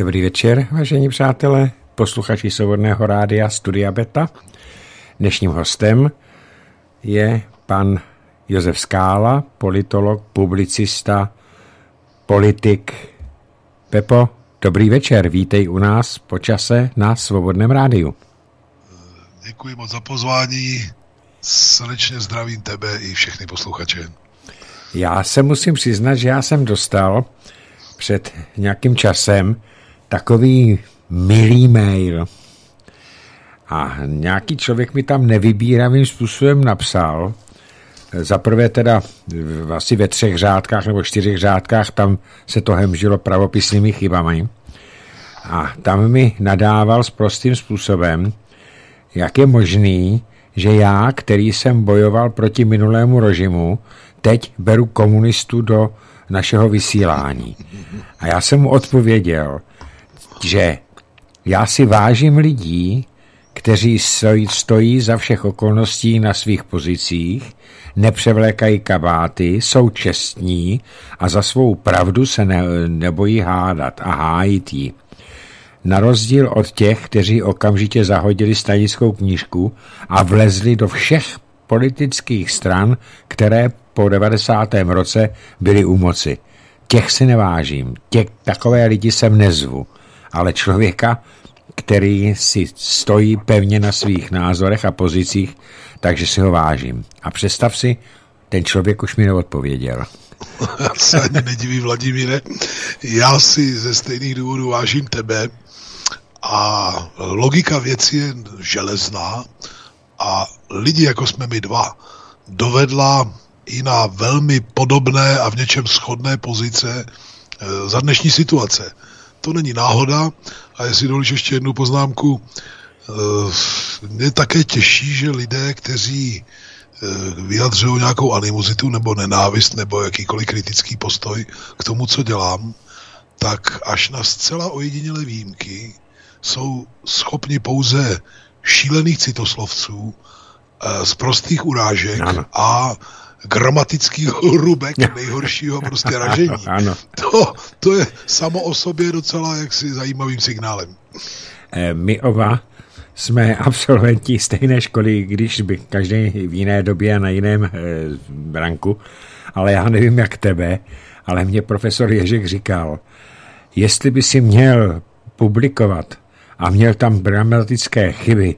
Dobrý večer, vážení přátelé, posluchači Svobodného rádia Studia Beta. Dnešním hostem je pan Josef Skála, politolog, publicista, politik. Pepo, dobrý večer, vítej u nás po čase na Svobodném rádiu. Děkuji moc za pozvání, srdečně zdravím tebe i všechny posluchače. Já se musím přiznat, že já jsem dostal před nějakým časem takový milý mail. A nějaký člověk mi tam nevybíravým způsobem napsal, za prvé teda asi ve třech řádkách nebo čtyřech řádkách tam se to hemžilo pravopisnými chybami. A tam mi nadával s prostým způsobem, jak je možný, že já, který jsem bojoval proti minulému režimu, teď beru komunistu do našeho vysílání. A já jsem mu odpověděl, že já si vážím lidí, kteří stojí za všech okolností na svých pozicích, nepřevlékají kabáty, jsou čestní a za svou pravdu se ne, nebojí hádat a hájit ji. Na rozdíl od těch, kteří okamžitě zahodili stanickou knížku a vlezli do všech politických stran, které po 90. roce byly u moci. Těch si nevážím, těch, takové lidi jsem nezvu, ale člověka, který si stojí pevně na svých názorech a pozicích, takže si ho vážím. A představ si, ten člověk už mi neodpověděl. Já se ani nediví, Vladimíre. Já si ze stejných důvodů vážím tebe a logika věci je železná a lidi, jako jsme my dva, dovedla i na velmi podobné a v něčem shodné pozice e, za dnešní situace. To není náhoda a jestli dovolíš ještě jednu poznámku, e, mě také těší, že lidé, kteří e, vyjadřují nějakou animuzitu nebo nenávist nebo jakýkoliv kritický postoj k tomu, co dělám, tak až na zcela ojedinělé výjimky jsou schopni pouze šílených citoslovců, z prostých urážek ano. a gramatického hrubek nejhoršího prostě ražení. Ano. To, to je samo o sobě docela jaksi zajímavým signálem. Eh, my oba jsme absolventi stejné školy, když by každý v jiné době a na jiném branku, ale já nevím jak tebe, ale mě profesor Ježek říkal, jestli by si měl publikovat a měl tam gramatické chyby,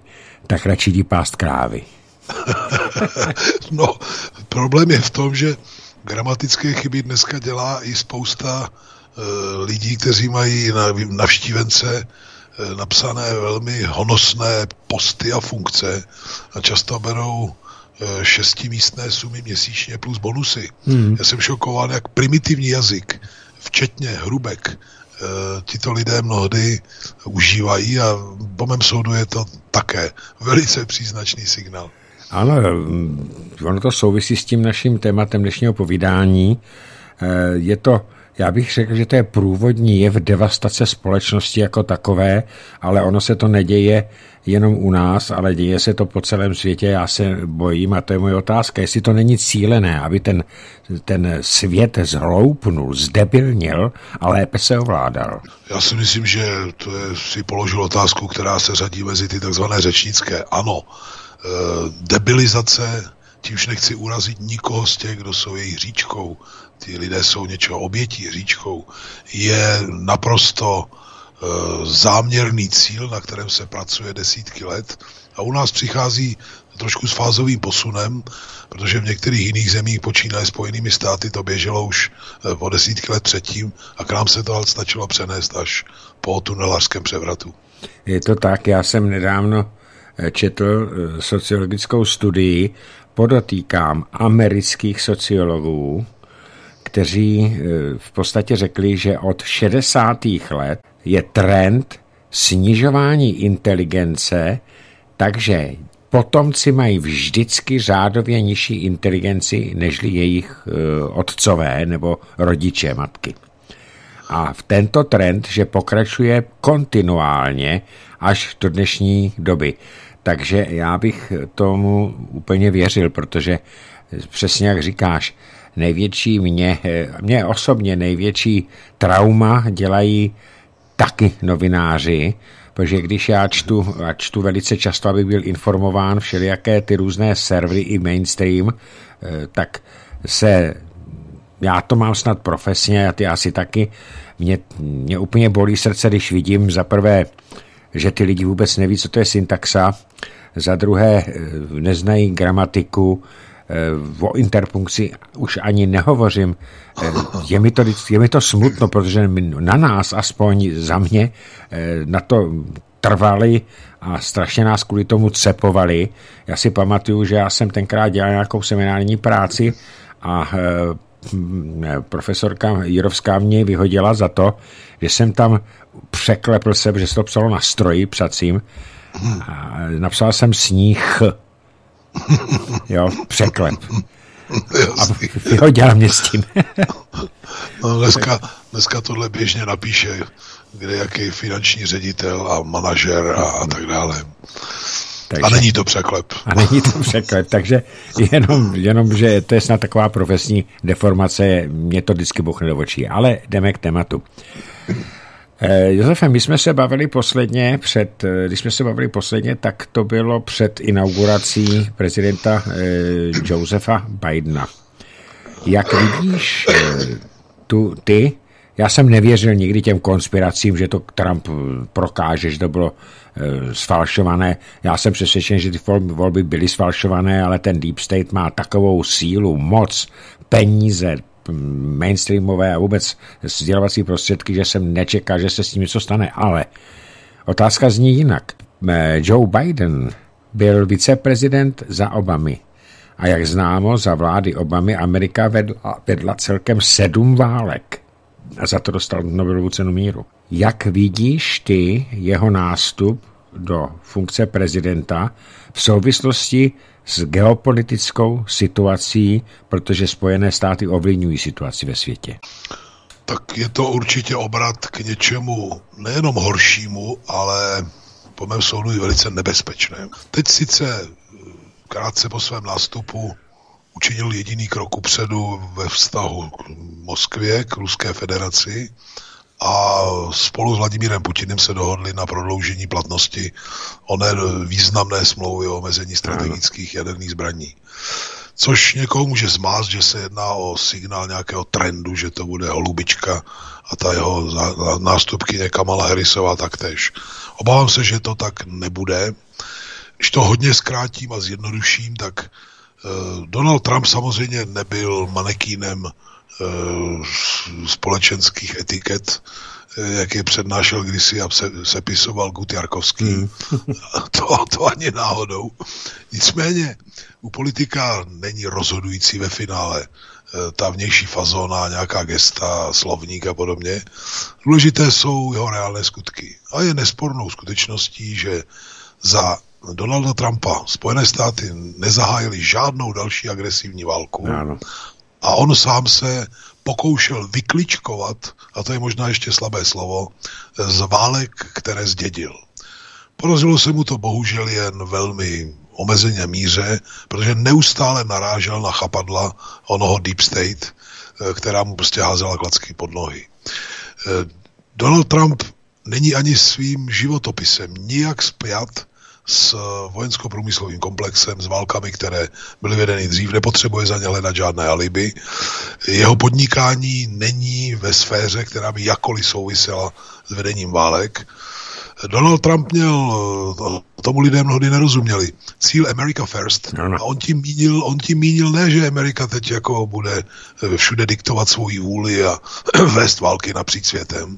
tak radši jdi pást krávy. no, problém je v tom, že gramatické chyby dneska dělá i spousta e, lidí, kteří mají na, navštívence e, napsané velmi honosné posty a funkce a často berou e, šestimístné sumy měsíčně plus bonusy. Hmm. Já jsem šokován, jak primitivní jazyk, včetně hrubek, e, tito lidé mnohdy užívají a po mém soudu je to také velice příznačný signál. Ano, ono to souvisí s tím naším tématem dnešního povídání. Eh, je to, já bych řekl, že to je průvodní jev devastace společnosti jako takové, ale ono se to neděje jenom u nás, ale děje se to po celém světě. Já se bojím, a to je moje otázka, jestli to není cílené, aby ten, ten svět zhloupnul, zdebilnil a lépe se ovládal. Já si myslím, že to je, si položil otázku, která se řadí mezi ty takzvané řečnické. Ano, Eh, debilizace, tímž nechci urazit nikoho z těch, kdo jsou jejich říčkou, ty lidé jsou něčeho obětí říčkou, je naprosto eh, záměrný cíl, na kterém se pracuje desítky let. A u nás přichází trošku s fázovým posunem, protože v některých jiných zemích počínaje Spojenými státy to běželo už eh, po desítky let předtím a k nám se to ale stačilo přenést až po tunelářském převratu. Je to tak, já jsem nedávno četl eh, sociologickou studii, podotýkám, amerických sociologů, kteří eh, v podstatě řekli, že od 60. let je trend snižování inteligence, takže potomci mají vždycky řádově nižší inteligenci nežli jejich eh, otcové nebo rodiče matky. A v tento trend, že pokračuje kontinuálně až do dnešní doby. Takže já bych tomu úplně věřil, protože přesně jak říkáš, největší mě, mě osobně největší trauma dělají taky novináři, protože když já čtu, a čtu velice často, aby byl informován všelijaké ty různé servery i mainstream, eh, tak se, já to mám snad profesně a ty asi taky, mě, mě úplně bolí srdce, když vidím za prvé, že ty lidi vůbec neví, co to je syntaxa, za druhé eh, neznají gramatiku, eh, o interpunkci už ani nehovořím. Je mi to, je mi to smutno, protože na nás, aspoň za mě, na to trvali a strašně nás kvůli tomu cepovali. Já si pamatuju, že já jsem tenkrát dělal nějakou seminární práci a profesorka Jirovská mě vyhodila za to, že jsem tam překlepl se, že se to psalo na stroji psacím a napsal jsem sníh. Jo, překlep. A vyhodila mě s tím. no, dneska, dneska tohle běžně napíše kde jaký finanční ředitel a manažer a, a tak dále. Takže, a není to překlep. A není to překlep, takže jenom, jenom, že to je snad taková profesní deformace, mě to vždycky buchne do očí. Ale jdeme k tématu. Eh, Josefe, my jsme se bavili posledně před, eh, když jsme se bavili posledně, tak to bylo před inaugurací prezidenta eh, Josefa Bidena. Jak vidíš eh, tu, ty já jsem nevěřil nikdy těm konspiracím, že to Trump prokáže, že to bylo e, sfalšované. Já jsem přesvědčen, že ty volby byly sfalšované, ale ten Deep State má takovou sílu, moc, peníze, mainstreamové a vůbec sdělovací prostředky, že jsem nečekal, že se s tím něco stane. Ale otázka zní jinak. Joe Biden byl viceprezident za Obamy. A jak známo, za vlády Obamy Amerika vedla, vedla celkem sedm válek a za to dostal Nobelovu cenu míru. Jak vidíš ty jeho nástup do funkce prezidenta v souvislosti s geopolitickou situací, protože Spojené státy ovlivňují situaci ve světě? Tak je to určitě obrat k něčemu nejenom horšímu, ale po mém soudu i velice nebezpečnému. Teď sice krátce po svém nástupu učinil jediný krok upředu ve vztahu k Moskvě, k Ruské federaci a spolu s Vladimírem Putinem se dohodli na prodloužení platnosti oné významné smlouvy o omezení strategických jaderných zbraní. Což někoho může zmást, že se jedná o signál nějakého trendu, že to bude holubička a ta jeho nástupkyně Kamala Harrisová taktéž. Obávám se, že to tak nebude. Když to hodně zkrátím a zjednoduším, tak Eh, Donald Trump samozřejmě nebyl manekínem společenských etiket, eh, jak je přednášel kdysi a sepisoval Gut Jarkovský. Hmm. to, to ani náhodou. Nicméně u politika není rozhodující ve finále ta vnější fazona, nějaká gesta, slovník a podobně. Důležité jsou jeho reálné skutky. A je nespornou skutečností, že za Donalda Trumpa Spojené státy nezahájily žádnou další agresivní válku ano. A on sám se pokoušel vykličkovat, a to je možná ještě slabé slovo, z válek, které zdědil. Podařilo se mu to bohužel jen velmi omezeně míře, protože neustále narážel na chapadla onoho Deep State, eh, která mu prostě házela klacky pod nohy. Eh, Donald Trump není ani svým životopisem nijak spjat s vojensko-průmyslovým komplexem, s válkami, které byly vedeny dřív, nepotřebuje za ně hledat žádné alibi. Jeho podnikání není ve sféře, která by jakoliv souvisela s vedením válek. Donald Trump měl, tomu lidé mnohdy nerozuměli, cíl America First no, no. a on tím, mínil, on tím mínil ne, že Amerika teď jako bude všude diktovat svoji vůli a vést války napříč světem,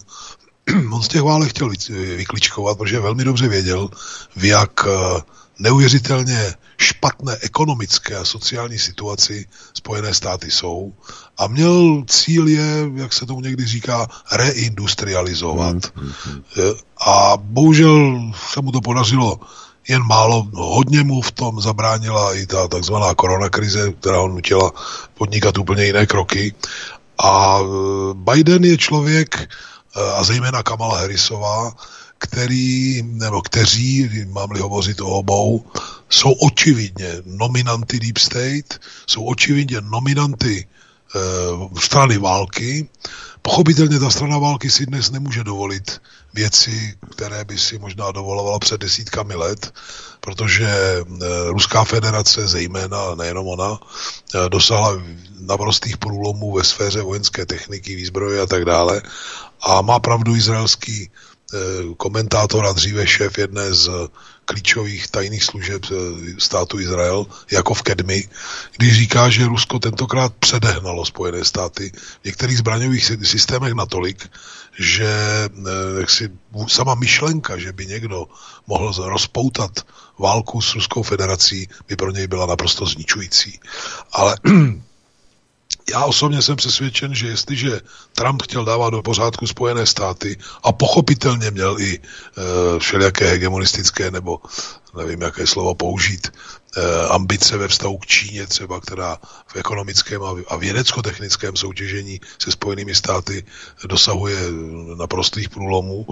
on z těch válek chtěl vykličkovat, protože velmi dobře věděl, v jak eh, neuvěřitelně špatné ekonomické a sociální situaci Spojené státy jsou a měl cíl je, jak se tomu někdy říká, reindustrializovat. Mm, mm, A bohužel se mu to podařilo jen málo, hodně mu v tom zabránila i ta takzvaná koronakrize, která on nutila podnikat úplně jiné kroky. A eh, Biden je člověk, a zejména Kamala Harrisová, který, nebo kteří, mám-li hovořit o obou, jsou očividně nominanty Deep State, jsou očividně nominanty e, strany války, Pochopitelně ta strana války si dnes nemůže dovolit věci, které by si možná dovolovala před desítkami let, protože eh, Ruská federace, zejména nejenom ona, eh, dosáhla naprostých průlomů ve sféře vojenské techniky, výzbroje a tak dále. A má pravdu izraelský komentátor a dříve šéf jedné z klíčových tajných služeb eh, státu Izrael, jako v Kedmi, když říká, že Rusko tentokrát předehnalo Spojené státy v některých zbraňových systémech natolik, že eh, jaksi, sama myšlenka, že by někdo mohl rozpoutat válku s Ruskou federací, by pro něj byla naprosto zničující. Ale já osobně jsem přesvědčen, že jestliže Trump chtěl dávat do pořádku Spojené státy a pochopitelně měl i e, všelijaké hegemonistické nebo nevím, jaké slovo použít, e, ambice ve vztahu k Číně třeba, která v ekonomickém a vědecko-technickém soutěžení se Spojenými státy dosahuje naprostých průlomů,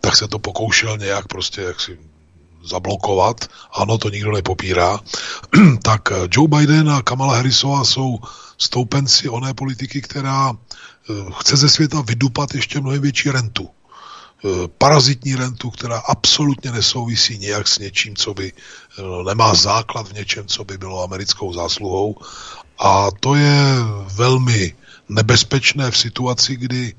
tak se to pokoušel nějak prostě jaksi zablokovat, ano, to nikdo nepopírá, tak Joe Biden a Kamala Harrisová jsou stoupenci oné politiky, která eh, chce ze světa vydupat ještě mnohem větší rentu. Eh, parazitní rentu, která absolutně nesouvisí nějak s něčím, co by eh, nemá základ v něčem, co by bylo americkou zásluhou. A to je velmi nebezpečné v situaci, kdy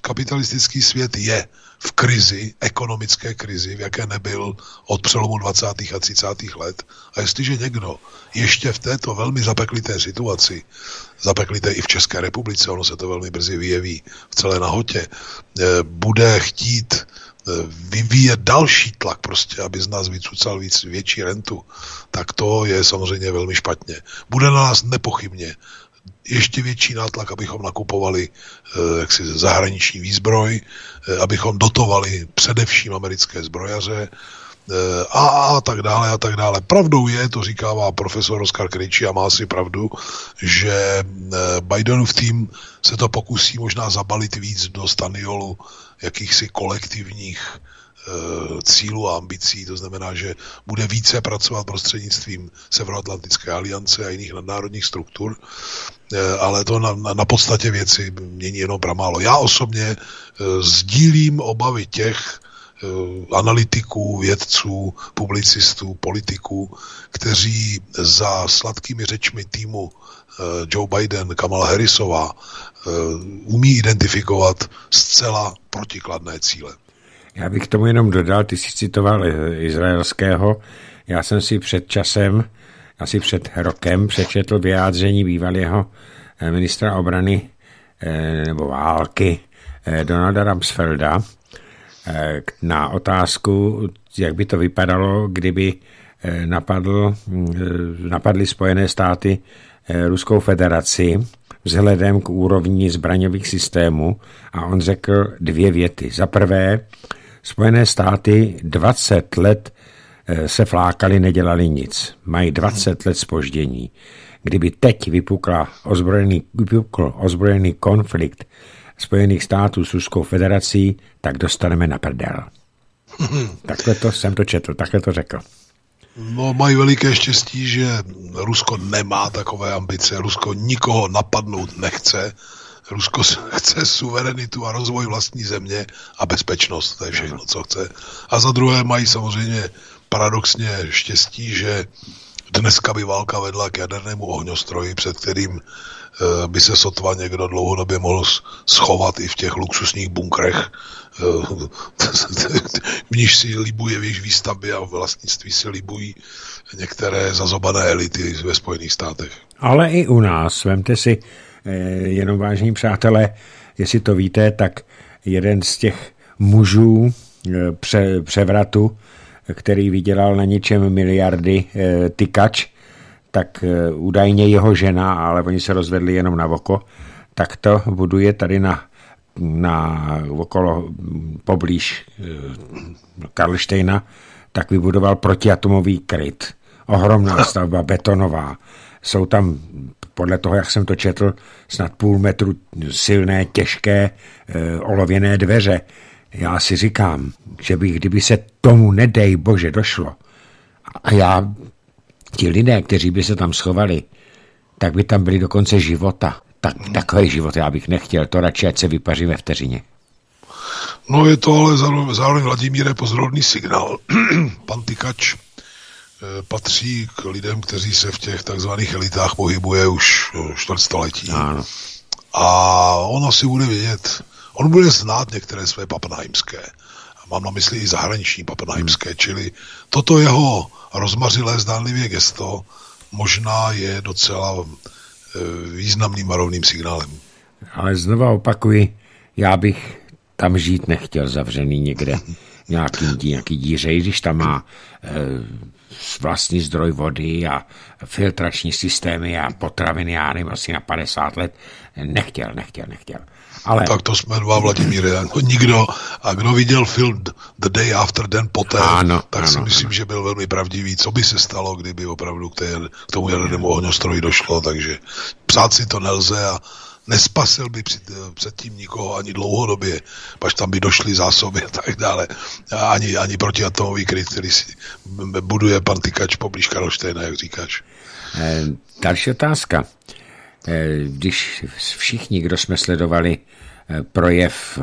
kapitalistický svět je v krizi, ekonomické krizi, v jaké nebyl od přelomu 20. a 30. let. A jestliže někdo ještě v této velmi zapeklité situaci, zapeklité i v České republice, ono se to velmi brzy vyjeví v celé nahotě, eh, bude chtít eh, vyvíjet další tlak prostě, aby z nás vycucal víc větší rentu, tak to je samozřejmě velmi špatně. Bude na nás nepochybně ještě větší nátlak, abychom nakupovali eh, jaksi zahraniční výzbroj, eh, abychom dotovali především americké zbrojaře, eh, a, a tak dále a tak dále. Pravdou je, to říkává profesor Oskar Kryči a má si pravdu, že Bidenův tým se to pokusí možná zabalit víc do staniolu jakýchsi kolektivních cílů a ambicí, to znamená, že bude více pracovat prostřednictvím Severoatlantické aliance a jiných nadnárodních struktur, eh, ale to na, na, na podstatě věci mění jenom pramálo. Já osobně eh, sdílím obavy těch, analytiků, vědců, publicistů, politiků, kteří za sladkými řečmi týmu Joe Biden, Kamala Harrisová umí identifikovat zcela protikladné cíle. Já bych tomu jenom dodal, ty jsi citoval eh, izraelského, já jsem si před časem, asi před rokem, přečetl vyjádření bývalého eh, ministra obrany eh, nebo války Donalda Rumsfelda na otázku, jak by to vypadalo, kdyby napadl, napadly Spojené státy Ruskou federaci vzhledem k úrovni zbraňových systémů a on řekl dvě věty. Za prvé, Spojené státy 20 let eh, se flákali, nedělali nic. Mají 20 let spoždění. Kdyby teď vypukla ozbrojený, vypukl ozbrojený konflikt Spojených států s Ruskou federací, tak dostaneme na prdel. takhle to jsem to četl, takhle to řekl. No, mají veliké štěstí, že Rusko nemá takové ambice. Rusko nikoho napadnout nechce Rusko chce suverenitu a rozvoj vlastní země a bezpečnost. To je všechno, co chce. A za druhé mají samozřejmě paradoxně štěstí, že dneska by válka vedla k jadernému ohňostroji, před kterým eh, by se sotva někdo dlouhodobě mohl schovat i v těch luxusních bunkrech, eh, v níž si libuje v jejich výstavbě a vlastnictví si libují některé zazobané elity ve Spojených státech. Ale i u nás, vemte si, jenom vážní přátelé, jestli to víte, tak jeden z těch mužů eh, pře, převratu, který vydělal na něčem miliardy eh, tykač, tak údajně jeho žena, ale oni se rozvedli jenom na oko, tak to buduje tady na, na okolo poblíž Karlštejna, tak vybudoval protiatomový kryt. Ohromná stavba, betonová. Jsou tam podle toho, jak jsem to četl, snad půl metru silné, těžké, e, olověné dveře. Já si říkám, že bych, kdyby se tomu nedej bože došlo, a já, ti lidé, kteří by se tam schovali, tak by tam byli do konce života. tak, takový život já bych nechtěl, to radši, ať se vypaří ve vteřině. No je to ale zároveň Vladimíre pozorovný signál. Pan Tykač patří k lidem, kteří se v těch takzvaných elitách pohybuje už čtvrtstoletí. Ano. A on asi bude vědět, on bude znát některé své papnheimské. Mám na mysli i zahraniční papnheimské, hmm. čili toto jeho rozmařilé zdánlivě gesto možná je docela eh, významným varovným signálem. Ale znova opakuji, já bych tam žít nechtěl zavřený někde nějaký, nějaký díře, i když tam má e, vlastní zdroj vody a filtrační systémy a potraviny, já nevím, asi na 50 let. Nechtěl, nechtěl, nechtěl. Ale... Tak to jsme dva. No, nikdo, a kdo viděl film The Day After, den poté, ano, tak ano, si myslím, ano. že byl velmi pravdivý. Co by se stalo, kdyby opravdu k, té, k tomu jadernému ohňostroji došlo, takže psát si to nelze a nespasil by před, předtím nikoho ani dlouhodobě, až tam by došly zásoby a tak dále. A ani, ani protiatomový kryt, který si buduje pan Tykač poblíž Karlštejna, jak říkáš. E, další otázka. E, když všichni, kdo jsme sledovali e, projev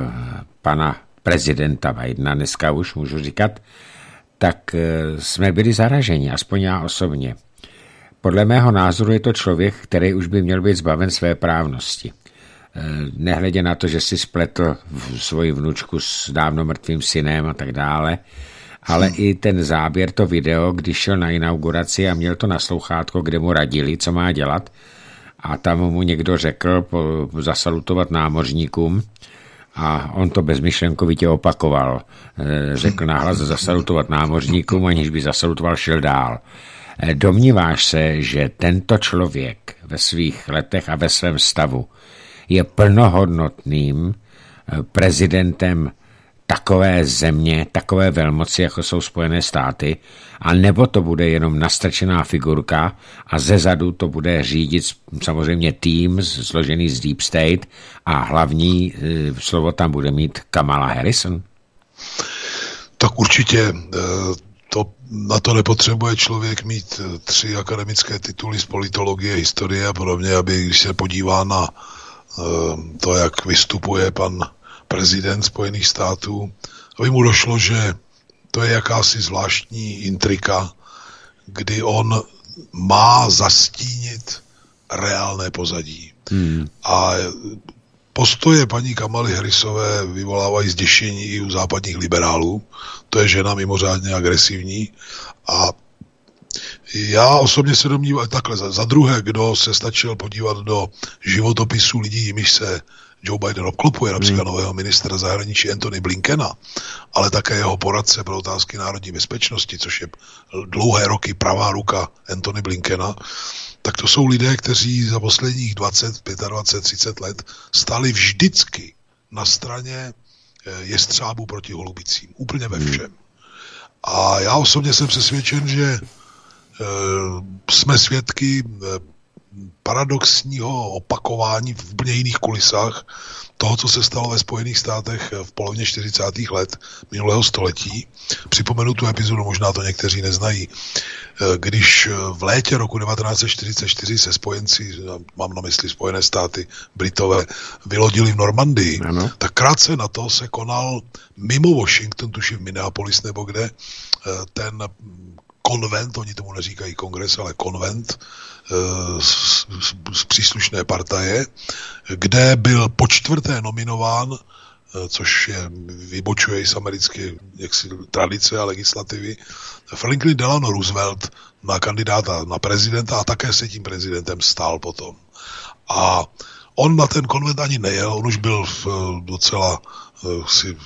pana prezidenta Bidena, dneska už můžu říkat, tak jsme byli zaraženi, aspoň já osobně. Podle mého názoru je to člověk, který už by měl být zbaven své právnosti. Eh, nehledě na to, že si spletl svoji vnučku s dávno mrtvým synem a tak dále, ale i ten záběr, to video, když šel na inauguraci a měl to na slouchátko, kde mu radili, co má dělat, a tam mu někdo řekl po, zasalutovat námořníkům, a on to bezmyšlenkovitě opakoval. Eh, řekl nahlas zasalutovat námořníkům, aniž by zasalutoval, šel dál. Eh, domníváš se, že tento člověk ve svých letech a ve svém stavu je plnohodnotným eh, prezidentem takové země, takové velmoci, jako jsou Spojené státy, a nebo to bude jenom nastrčená figurka a ze zadu to bude řídit samozřejmě tým složený z Deep State a hlavní eh, slovo tam bude mít Kamala Harrison? Tak určitě to, na to nepotřebuje člověk mít eh, tři akademické tituly z politologie, historie a podobně, aby když se podívá na uh, to, jak vystupuje pan prezident Spojených států, aby mu došlo, že to je jakási zvláštní intrika, kdy on má zastínit reálné pozadí. Hmm. A Postoje paní Kamaly Harrisové vyvolávají zděšení i u západních liberálů. To je žena mimořádně agresivní a já osobně se domnívám takhle. Za, za druhé, kdo se stačil podívat do životopisů lidí, jimiž se Joe Biden obklopuje, například hmm. nového ministra zahraničí Anthony Blinkena, ale také jeho poradce pro otázky národní bezpečnosti, což je dlouhé roky pravá ruka Anthony Blinkena, tak to jsou lidé, kteří za posledních 20, 25, 30 let stali vždycky na straně eh, jestřábu proti holubicím. Úplně ve hmm. všem. A já osobně jsem přesvědčen, že e, jsme svědky e, paradoxního opakování v úplně jiných kulisách toho, co se stalo ve Spojených státech v polovině 40. let minulého století. Připomenu tu epizodu, možná to někteří neznají. Když v létě roku 1944 se spojenci, mám na mysli Spojené státy, Britové, vylodili v Normandii, ano. tak krátce na to se konal mimo Washington, tuším v Minneapolis nebo kde, ten konvent, oni tomu neříkají kongres, ale konvent Eh, z, z příslušné partaje, kde byl po čtvrté nominován, eh, což je, vybočuje z americké jaksi, tradice a legislativy, Franklin Delano Roosevelt na kandidáta na prezidenta a také se tím prezidentem stal potom. A on na ten konvent ani nejel, on už byl v eh, docela si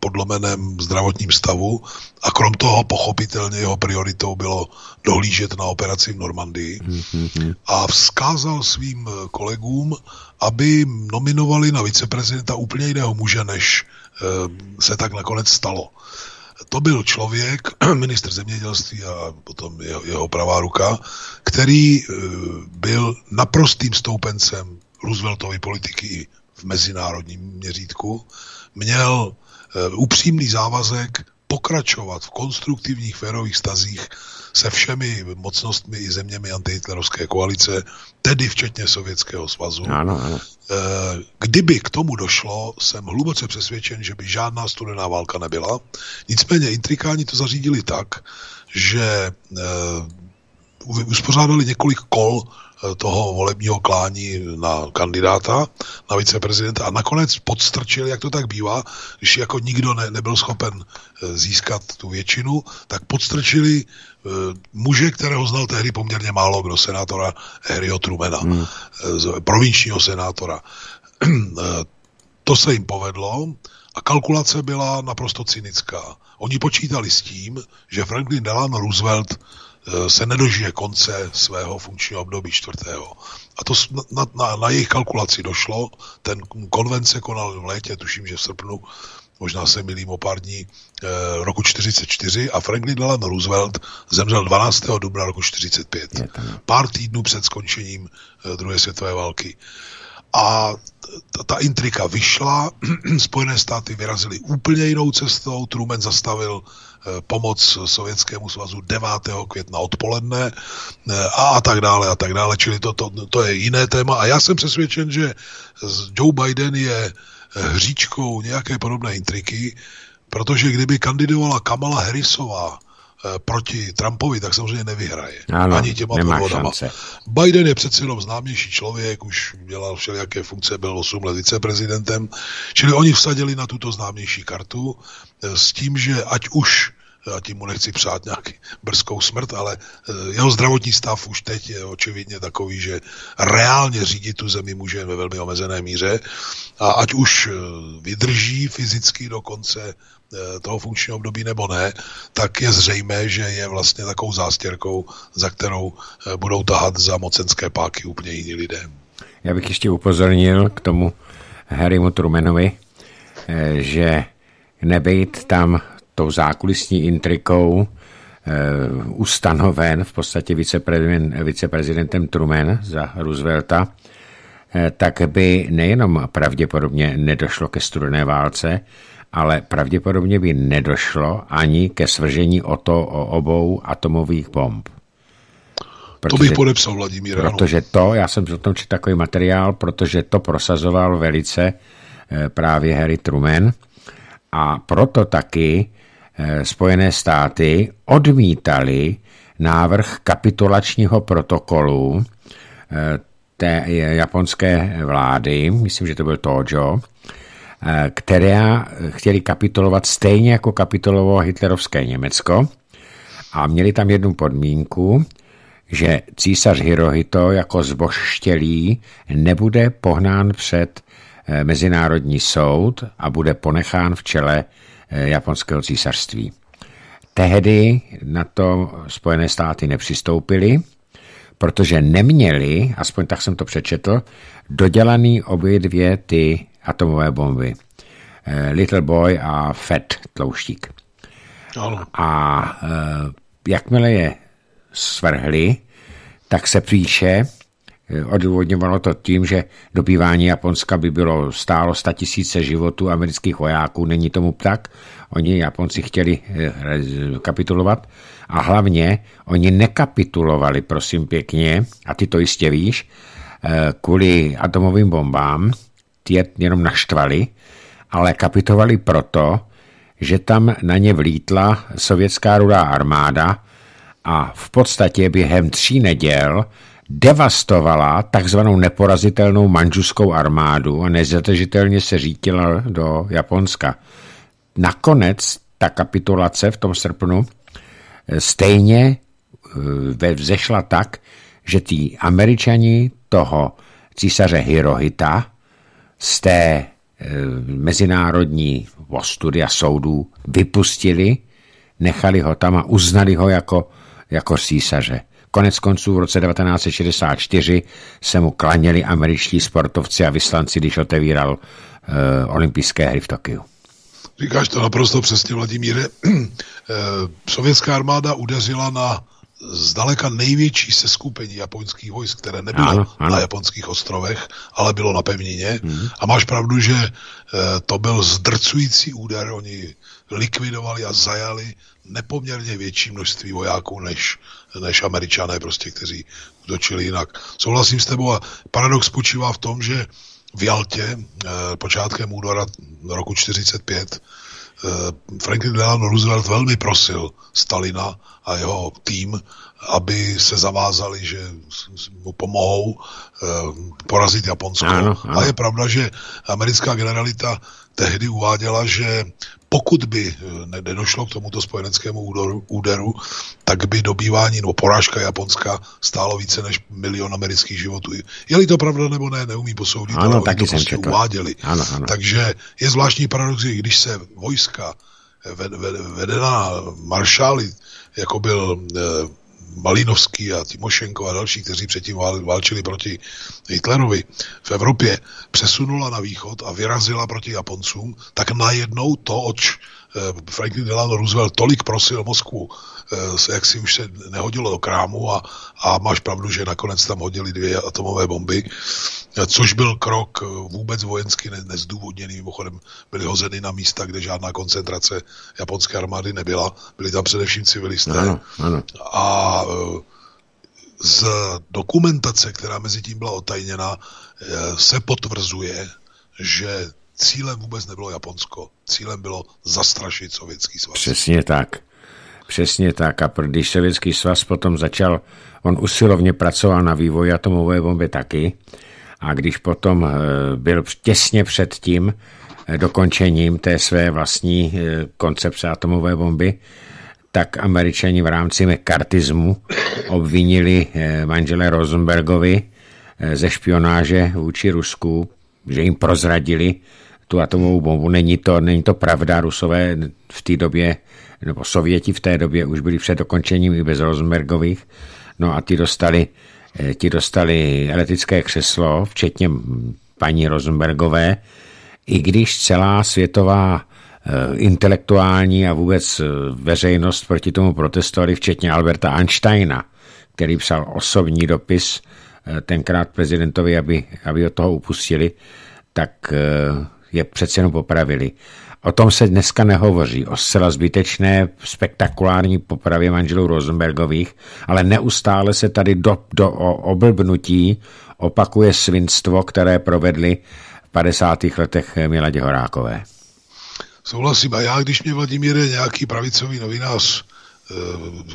podlomeném zdravotním stavu a krom toho pochopitelně jeho prioritou bylo dohlížet na operaci v Normandii mm-hmm. a vzkázal svým kolegům, aby nominovali na viceprezidenta úplně jiného muže, než e, se tak nakonec stalo. To byl člověk, ministr zemědělství a potom jeho, jeho pravá ruka, který e, byl naprostým stoupencem Rooseveltovy politiky v mezinárodním měřítku, měl Eh, upřímný závazek pokračovat v konstruktivních férových stazích se všemi mocnostmi i zeměmi antihitlerovské koalice, tedy včetně Sovětského svazu. Ano, ano. Eh, kdyby k tomu došlo, jsem hluboce přesvědčen, že by žádná studená válka nebyla. Nicméně intrikáni to zařídili tak, že eh, uspořádali několik kol Eh, toho volebního klání na kandidáta, na viceprezidenta a nakonec podstrčili, jak to tak bývá, když jako nikdo ne, nebyl schopen eh, získat tu většinu, tak podstrčili uh, muže, kterého znal tehdy poměrně málo kdo, senátora Harryho Trumana, hmm. provinčního senátora. to se jim povedlo a kalkulace byla naprosto cynická. Oni počítali s tím, že Franklin Delano Roosevelt Eh, se nedožije konce svého funkčního období čtvrtého. A to na, na, na jejich kalkulaci došlo. Ten konvent se konal v létě, tuším, že v srpnu, možná se milím o pár dní, eh, roku 44 a Franklin Delano Roosevelt zemřel 12. dubna roku 45. Pár týdnů před skončením eh, druhé světové války. A ta, ta intrika vyšla, Spojené státy vyrazily úplně jinou cestou, Truman zastavil Eh, pomoc Sovětskému svazu 9. května odpoledne eh, a, a tak dále a tak dále, čili to, to, to je jiné téma a já jsem přesvědčen, že Joe Biden je eh, hříčkou nějaké podobné intriky, protože kdyby kandidovala Kamala Harrisová proti Trumpovi, tak samozřejmě nevyhraje. Ano, Ani těma podvodama. Biden je přece jenom známější člověk, už dělal všelijaké funkce, byl 8 let viceprezidentem, čili oni vsadili na tuto známější kartu s tím, že ať už já tím mu nechci přát nějaký brzkou smrt, ale eh, jeho zdravotní stav už teď je očividně takový, že reálně řídit tu zemi může ve velmi omezené míře a ať už eh, vydrží fyzicky do konce eh, toho funkčního období nebo ne, tak je zřejmé, že je vlastně takovou zástěrkou, za kterou budou tahat za mocenské páky úplně jiní lidé. Já bych ještě upozornil k tomu Harrymu Trumanovi, že nebejt tam tou zákulisní intrikou eh, ustanoven v podstatě viceprezidentem Truman za Roosevelta, eh, tak by nejenom pravděpodobně nedošlo ke studené válce, ale pravděpodobně by nedošlo ani ke svržení o to o obou atomových bomb. Protože, to bych podepsal, Vladimír. Protože to, já jsem o tom četl takový materiál, protože to prosazoval velice eh, právě Harry Truman a proto taky Eh, Spojené státy odmítali návrh kapitulačního protokolu eh, té japonské vlády, myslím, že to byl Tojo, která chtěli kapitulovat stejně jako kapitulovalo hitlerovské Německo a měli tam jednu podmínku, že císař Hirohito jako zbožštělý nebude pohnán před Mezinárodní soud a bude ponechán v čele Eh, japonského císařství. Tehdy na to Spojené státy nepřistoupily, protože neměli, aspoň tak jsem to přečetl, dodělaný obě dvě ty atomové bomby. Eh, Little Boy a Fat tlouštík. A eh, jakmile je svrhli, tak se píše, Odůvodňovalo to tím, že dobývání Japonska by bylo stálo 100 tisíce životů amerických vojáků. Není tomu tak. Oni Japonci chtěli eh, kapitulovat a hlavně oni nekapitulovali, prosím pěkně, a ty to jistě víš, eh, kvůli atomovým bombám, je jenom naštvali, ale kapitovali proto, že tam na ně vlítla sovětská rudá armáda a v podstatě během tří neděl devastovala takzvanou neporazitelnou manžuskou armádu a nezatežitelně se řítila do Japonska. Nakonec ta kapitulace v tom srpnu eh, stejně eh, vzešla tak, že ty američani toho císaře Hirohita z té e, mezinárodní ostudy a soudů vypustili, nechali ho tam a uznali ho jako, jako císaře. Konec konců v roce 1964 se mu klaněli američtí sportovci a vyslanci, když otevíral uh, olympijské hry v Tokiu. Říkáš to naprosto přesně, Vladimíre. Eh, sovětská armáda udeřila na zdaleka největší seskupení japonských vojsk, které nebylo ano, ano. na japonských ostrovech, ale bylo na pevnině. Hmm. A máš pravdu, že e, to byl zdrcující úder. Oni likvidovali a zajali nepoměrně větší množství vojáků než, než američané, prostě, kteří útočili jinak. Souhlasím s tebou a paradox spočívá v tom, že v Jaltě e, počátkem února roku 45 Eh, Franklin Delano Roosevelt velmi prosil Stalina a jeho tým, aby se zavázali, že mu pomohou eh, porazit Japonsko. Ano, ano. A je pravda, že americká generalita tehdy uváděla, že pokud by eh, nedošlo k tomuto spojeneckému úderu, úderu, tak by dobývání nebo porážka Japonska stálo více než milion amerických životů. Je-li to pravda nebo ne, neumí posoudit, ano, ale taky to prostě uváděli. Ano, ano. Takže je zvláštní paradox, že když se vojska vedená maršály, jako byl eh, Malinovský a Timošenko a další, kteří předtím válčili proti Hitlerovi v Evropě, přesunula na východ a vyrazila proti Japoncům, tak najednou to, oč eh, Franklin Delano Roosevelt tolik prosil Moskvu, jak si už se nehodilo do krámu a, a máš pravdu, že nakonec tam hodili dvě atomové bomby, což byl krok eh, vůbec vojensky nezdůvodněný. Mimochodem byly hozeny na místa, kde žádná koncentrace japonské armády nebyla. Byli tam především civilisté. Ano, ano. A eh, z dokumentace, která mezi tím byla otajněna, eh, se potvrzuje, že cílem vůbec nebylo Japonsko. Cílem bylo zastrašit sovětský svaz. Přesně tak. Přesně tak. A když sovětský svaz potom začal, on usilovně pracoval na vývoji atomové bomby taky, a když potom eh, byl těsně před tím eh, dokončením té své vlastní eh, koncepce atomové bomby, tak američani v rámci mekartismu obvinili manžele Rosenbergovi ze špionáže vůči Rusku, že jim prozradili tu atomovou bombu. Není to, není to pravda, Rusové v té době, nebo Sověti v té době už byli před dokončením i bez Rosenbergových, no a ty dostali Eh, ti dostali elektrické křeslo, včetně paní Rosenbergové, i když celá světová eh, intelektuální a vůbec eh, veřejnost proti tomu protestovali, včetně Alberta Einsteina, který psal osobní dopis tenkrát prezidentovi, aby, aby od toho upustili, tak je přece jenom popravili. O tom se dneska nehovoří, o zcela zbytečné, spektakulární popravě manželů Rosenbergových, ale neustále se tady do, do oblbnutí opakuje svinstvo, které provedli v 50. letech Miladě Horákové. Souhlasím. A já, když mě Vladimír nějaký pravicový novinář eh,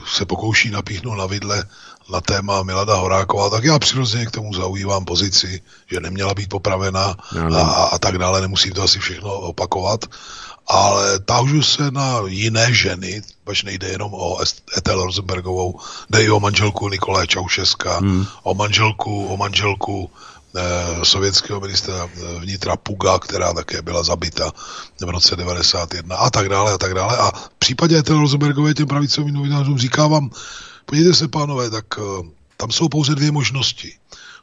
se pokouší napíchnout na vidle na téma Milada Horáková, tak já přirozeně k tomu zaujímám pozici, že neměla být popravena a, a tak dále, nemusím to asi všechno opakovat, ale tážu se na jiné ženy, pač nejde jenom o Etel Rosenbergovou, jde i o manželku Nikolaje Čaušeska, hmm. o manželku, o manželku sovětského ministra vnitra Puga, která také byla zabita v roce 91 a tak dále a tak dále. A v případě Etel Rosenbergové těm pravicovým novinářům říkávám, Podívejte se, pánové, tak uh, tam jsou pouze dvě možnosti.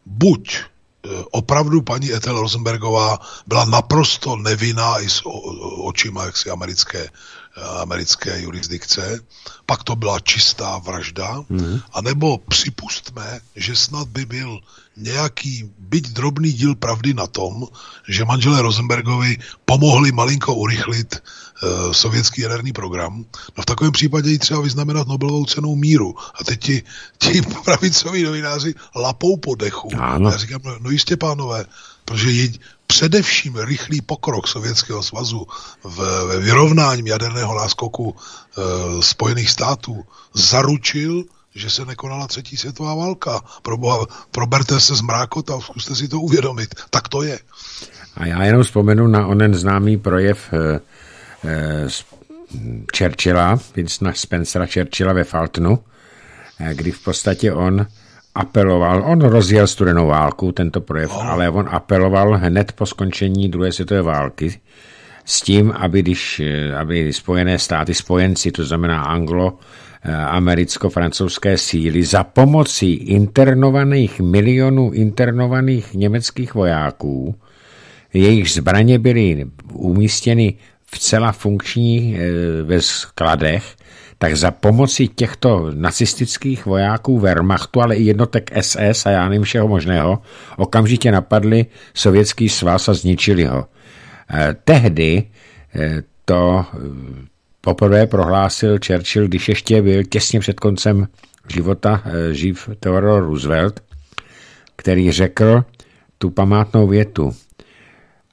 Buď uh, opravdu paní Ethel Rosenbergová byla naprosto nevinná i s očima jaksi americké, americké jurisdikce, pak to byla čistá vražda, mm. anebo připustme, že snad by byl nějaký, byť drobný díl pravdy na tom, že manželé Rosenbergovi pomohli malinko urychlit uh, sovětský jaderný program. No v takovém případě ji třeba vyznamenat Nobelovou cenou míru. A teď ti, ti pravicoví novináři lapou po dechu. Ano. Já říkám, no, no jistě pánové, protože je především rychlý pokrok Sovětského svazu v, ve vyrovnání jaderného náskoku uh, Spojených států zaručil že se nekonala třetí světová válka. Proboha, proberte se z mrákota, zkuste si to uvědomit. Tak to je. A já jenom vzpomenu na onen známý projev eh, eh, Churchilla, Spencera Churchilla ve Faltonu, eh, kdy v podstatě on apeloval, on rozjel studenou válku, tento projev, no. ale on apeloval hned po skončení druhé světové války s tím, aby, když, aby Spojené státy, spojenci, to znamená Anglo, americko-francouzské síly za pomocí internovaných milionů internovaných německých vojáků, jejich zbraně byly umístěny v vcela funkční ve skladech, tak za pomoci těchto nacistických vojáků Wehrmachtu, ale i jednotek SS a já nevím všeho možného, okamžitě napadli sovětský svaz a zničili ho. Tehdy to poprvé prohlásil Churchill, když ještě byl těsně před koncem života živ Theodore Roosevelt, který řekl tu památnou větu.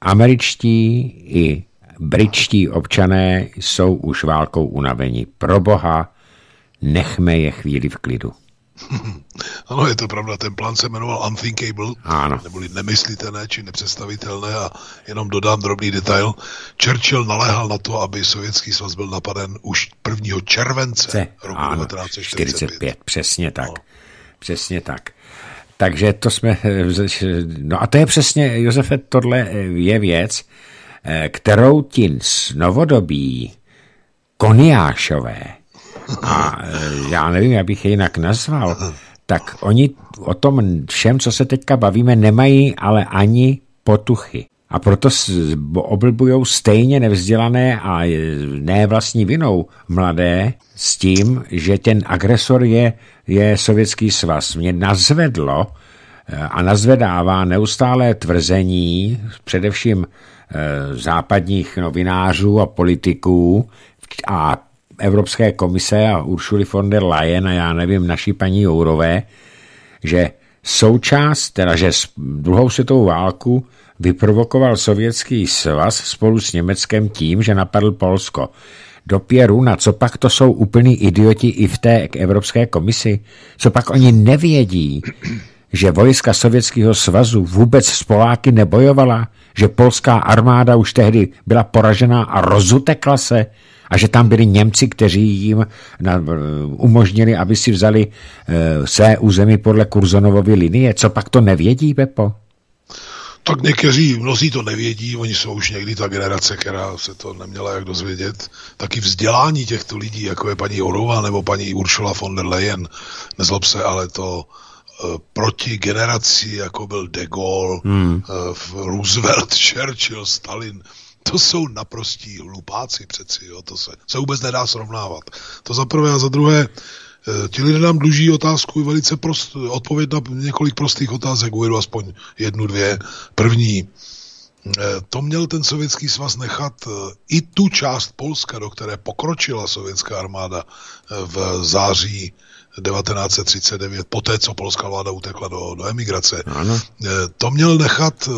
Američtí i britští občané jsou už válkou unaveni. Pro boha, nechme je chvíli v klidu. ano, je to pravda, ten plán se jmenoval Unthinkable, ano. neboli nemyslitelné či nepředstavitelné a jenom dodám drobný detail. Churchill naléhal na to, aby sovětský svaz byl napaden už 1. července Ce, roku ano, 1945. 45, přesně tak. No. Přesně tak. Takže to jsme, no a to je přesně, Josefe, tohle je věc, kterou ti novodobí koniášové, a e, já nevím, jak bych je jinak nazval, tak oni o tom všem, co se teďka bavíme, nemají ale ani potuchy. A proto oblbují stejně nevzdělané a ne vlastní vinou mladé s tím, že ten agresor je, je sovětský svaz. Mě nazvedlo e, a nazvedává neustálé tvrzení, především západních novinářů a politiků a Evropské komise a Uršuly von der Leyen a já nevím, naší paní Jourové, že součást, teda že druhou světovou válku vyprovokoval sovětský svaz spolu s Německem tím, že napadl Polsko. Do Pěru, na co pak to jsou úplný idioti i v té Evropské komisi? Co pak oni nevědí, že vojska Sovětského svazu vůbec s Poláky nebojovala, že polská armáda už tehdy byla poražená a rozutekla se, a že tam byli Němci, kteří jim umožnili, aby si vzali eh, své území podle Kurzonovovy linie. Co pak to nevědí, Pepo? Tak někteří, mnozí to nevědí, oni jsou už někdy ta generace, která se to neměla jak dozvědět. Taky vzdělání těchto lidí, jako je paní Orová nebo paní Ursula von der Leyen, nezlob se, ale to proti generaci, jako byl de Gaulle, hmm. uh, Roosevelt, Churchill, Stalin, to jsou naprostí hlupáci přeci, jo, to se, se vůbec nedá srovnávat. To za prvé a za druhé, eh, ti lidé nám dluží otázku velice prost, odpověď na několik prostých otázek, uvedu aspoň jednu, dvě. První, eh, to měl ten sovětský svaz nechat eh, i tu část Polska, do které pokročila sovětská armáda v září 1939, poté, co polská vláda utekla do, do emigrace. Ano. To měl nechat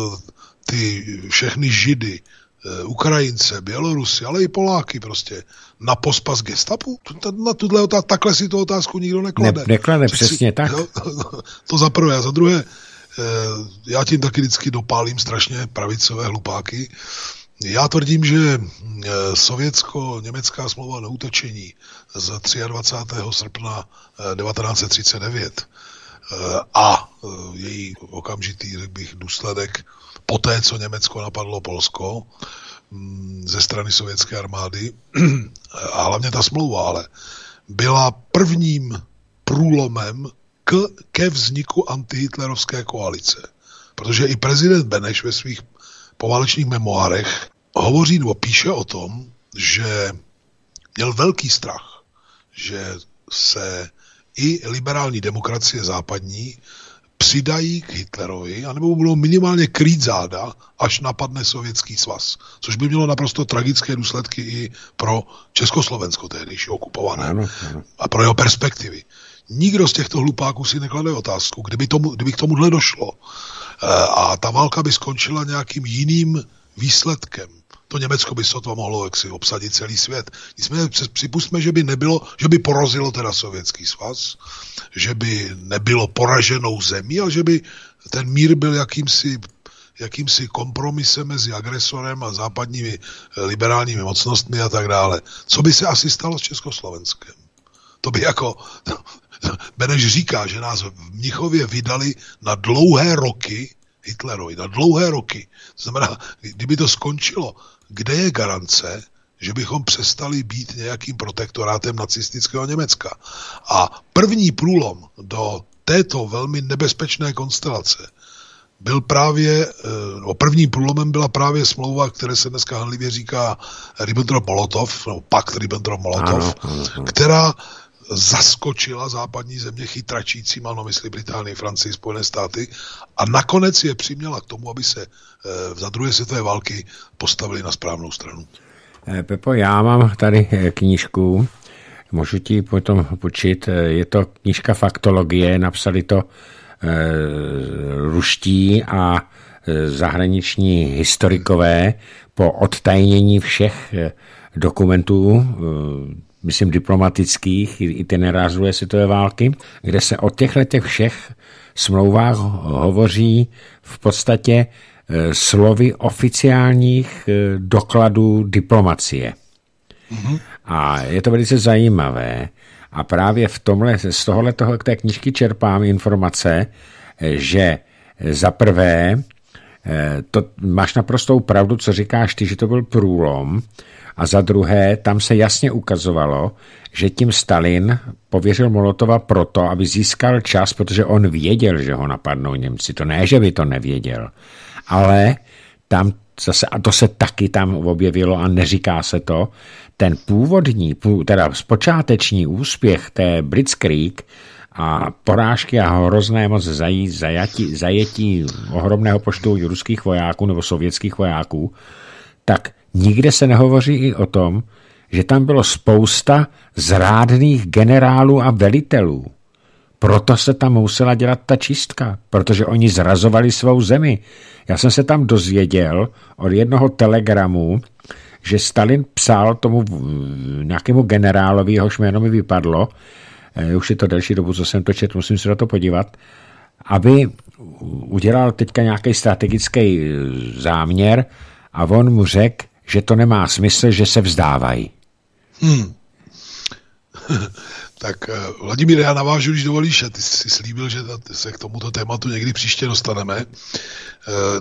ty všechny židy, Eh, Ukrajince, Bělorusy, ale i Poláky prostě na pospas gestapu? Na tuhle otázku, takhle si tu otázku nikdo neklade. Ne, neklade, Přeci, přesně tak. Jo, to za prvé. A za druhé, eh, já tím taky vždycky dopálím strašně pravicové hlupáky. Já tvrdím, že eh, sovětsko-německá smlouva na útočení z 23. srpna 1939 a její okamžitý, řekl bych, důsledek poté, co Německo napadlo Polsko mm, ze strany sovětské armády, a hlavně ta smlouva, ale byla prvním průlomem k, ke vzniku antihitlerovské koalice. Protože i prezident Beneš ve svých poválečných memoárech hovoří nebo píše o tom, že měl velký strach, že se i liberální demokracie západní přidají k Hitlerovi, anebo budou minimálně krýt záda, až napadne Sovětský svaz. Což by mělo naprosto tragické důsledky i pro Československo tehdejší okupované. Ano, ano. A pro jeho perspektivy. Nikdo z těchto hlupáků si neklade otázku, kdyby, tomu, kdyby k tomuhle došlo. E, a ta válka by skončila nějakým jiným výsledkem to Německo by sotva mohlo jaksi obsadit celý svět. Nicméně připustme, že by nebylo, že by porozilo teda Sovětský svaz, že by nebylo poraženou zemí, ale že by ten mír byl jakýmsi jakýmsi kompromisem mezi agresorem a západními eh, liberálními mocnostmi a tak dále. Co by se asi stalo s Československem? To by jako... Beneš říká, že nás v Mnichově vydali na dlouhé roky Hitlerovi, na dlouhé roky. To znamená, kdyby to skončilo kde je garance, že bychom přestali být nějakým protektorátem nacistického Německa. A první průlom do této velmi nebezpečné konstelace byl právě, no prvním průlomem byla právě smlouva, které se dneska hanlivě říká Ribbentrop-Molotov, nebo pakt Ribbentrop-Molotov, která zaskočila západní země chytračící, mal na mysli Británii, Francii, Spojené státy a nakonec je přiměla k tomu, aby se za druhé světové války postavili na správnou stranu. Pepo, já mám tady knížku, můžu ti potom počít, je to knížka Faktologie, napsali to ruští a zahraniční historikové po odtajnění všech dokumentů, myslím diplomatických, itinerářů světové války, kde se o těchto těch všech smlouvách hovoří v podstatě slovy oficiálních dokladů diplomacie. Mm-hmm. A je to velice zajímavé. A právě v tomhle, z tohohle toho, k té knižky čerpám informace, že za prvé, to máš naprostou pravdu, co říkáš ty, že to byl průlom, a za druhé, tam se jasně ukazovalo, že tím Stalin pověřil Molotova proto, aby získal čas, protože on věděl, že ho napadnou Němci. To ne, že by to nevěděl. Ale tam zase, a to se taky tam objevilo a neříká se to, ten původní, teda počáteční úspěch té Blitzkrieg a porážky a hrozné moc zají, zajatí, zajetí ohromného počtu ruských vojáků nebo sovětských vojáků, tak nikde se nehovoří i o tom, že tam bylo spousta zrádných generálů a velitelů. Proto se tam musela dělat ta čistka, protože oni zrazovali svou zemi. Já jsem se tam dozvěděl od jednoho telegramu, že Stalin psal tomu nějakému generálovi, jehož jméno mi vypadlo, eh, už je to delší dobu, co jsem to čet, musím se na to podívat, aby udělal teďka nějaký strategický eh, záměr a on mu řekl, že to nemá smysl, že se vzdávají. Hmm. tak eh, Vladimír, já navážu, když dovolíš, ty jsi slíbil, že se k tomuto tématu někdy příště dostaneme.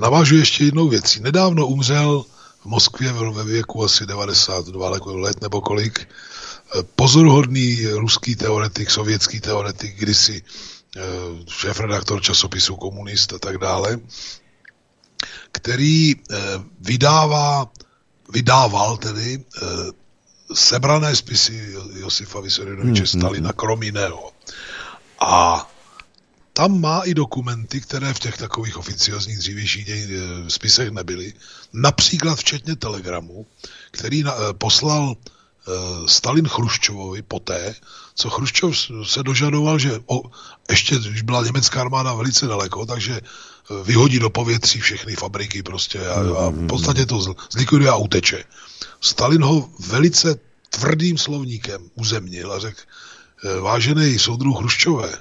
Navážu ještě jednou věcí. Nedávno umřel v Moskvě ve věku asi 92 let nebo kolik, eh, pozoruhodný ruský teoretik, sovětský teoretik, kdysi eh, šéf-redaktor časopisu Komunist a tak dále, který eh, vydává, vydával tedy sebrané spisy Josifa Vysarionoviče hmm, Stalina, hmm. krom jiného. A tam má i dokumenty, které v těch takových oficiozních dřívějších děj, eh, spisech nebyly. Například včetně telegramu, který na, eh, poslal eh, Stalin Chruščovovi poté, co Chruščov se dožadoval, že o, ještě, když byla německá armáda velice daleko, takže vyhodí do povětří všechny fabriky prostě a, a v podstatě to zlikviduje a uteče. Stalin ho velice tvrdým slovníkem uzemnil a řekl, vážený soudruh Chruščové,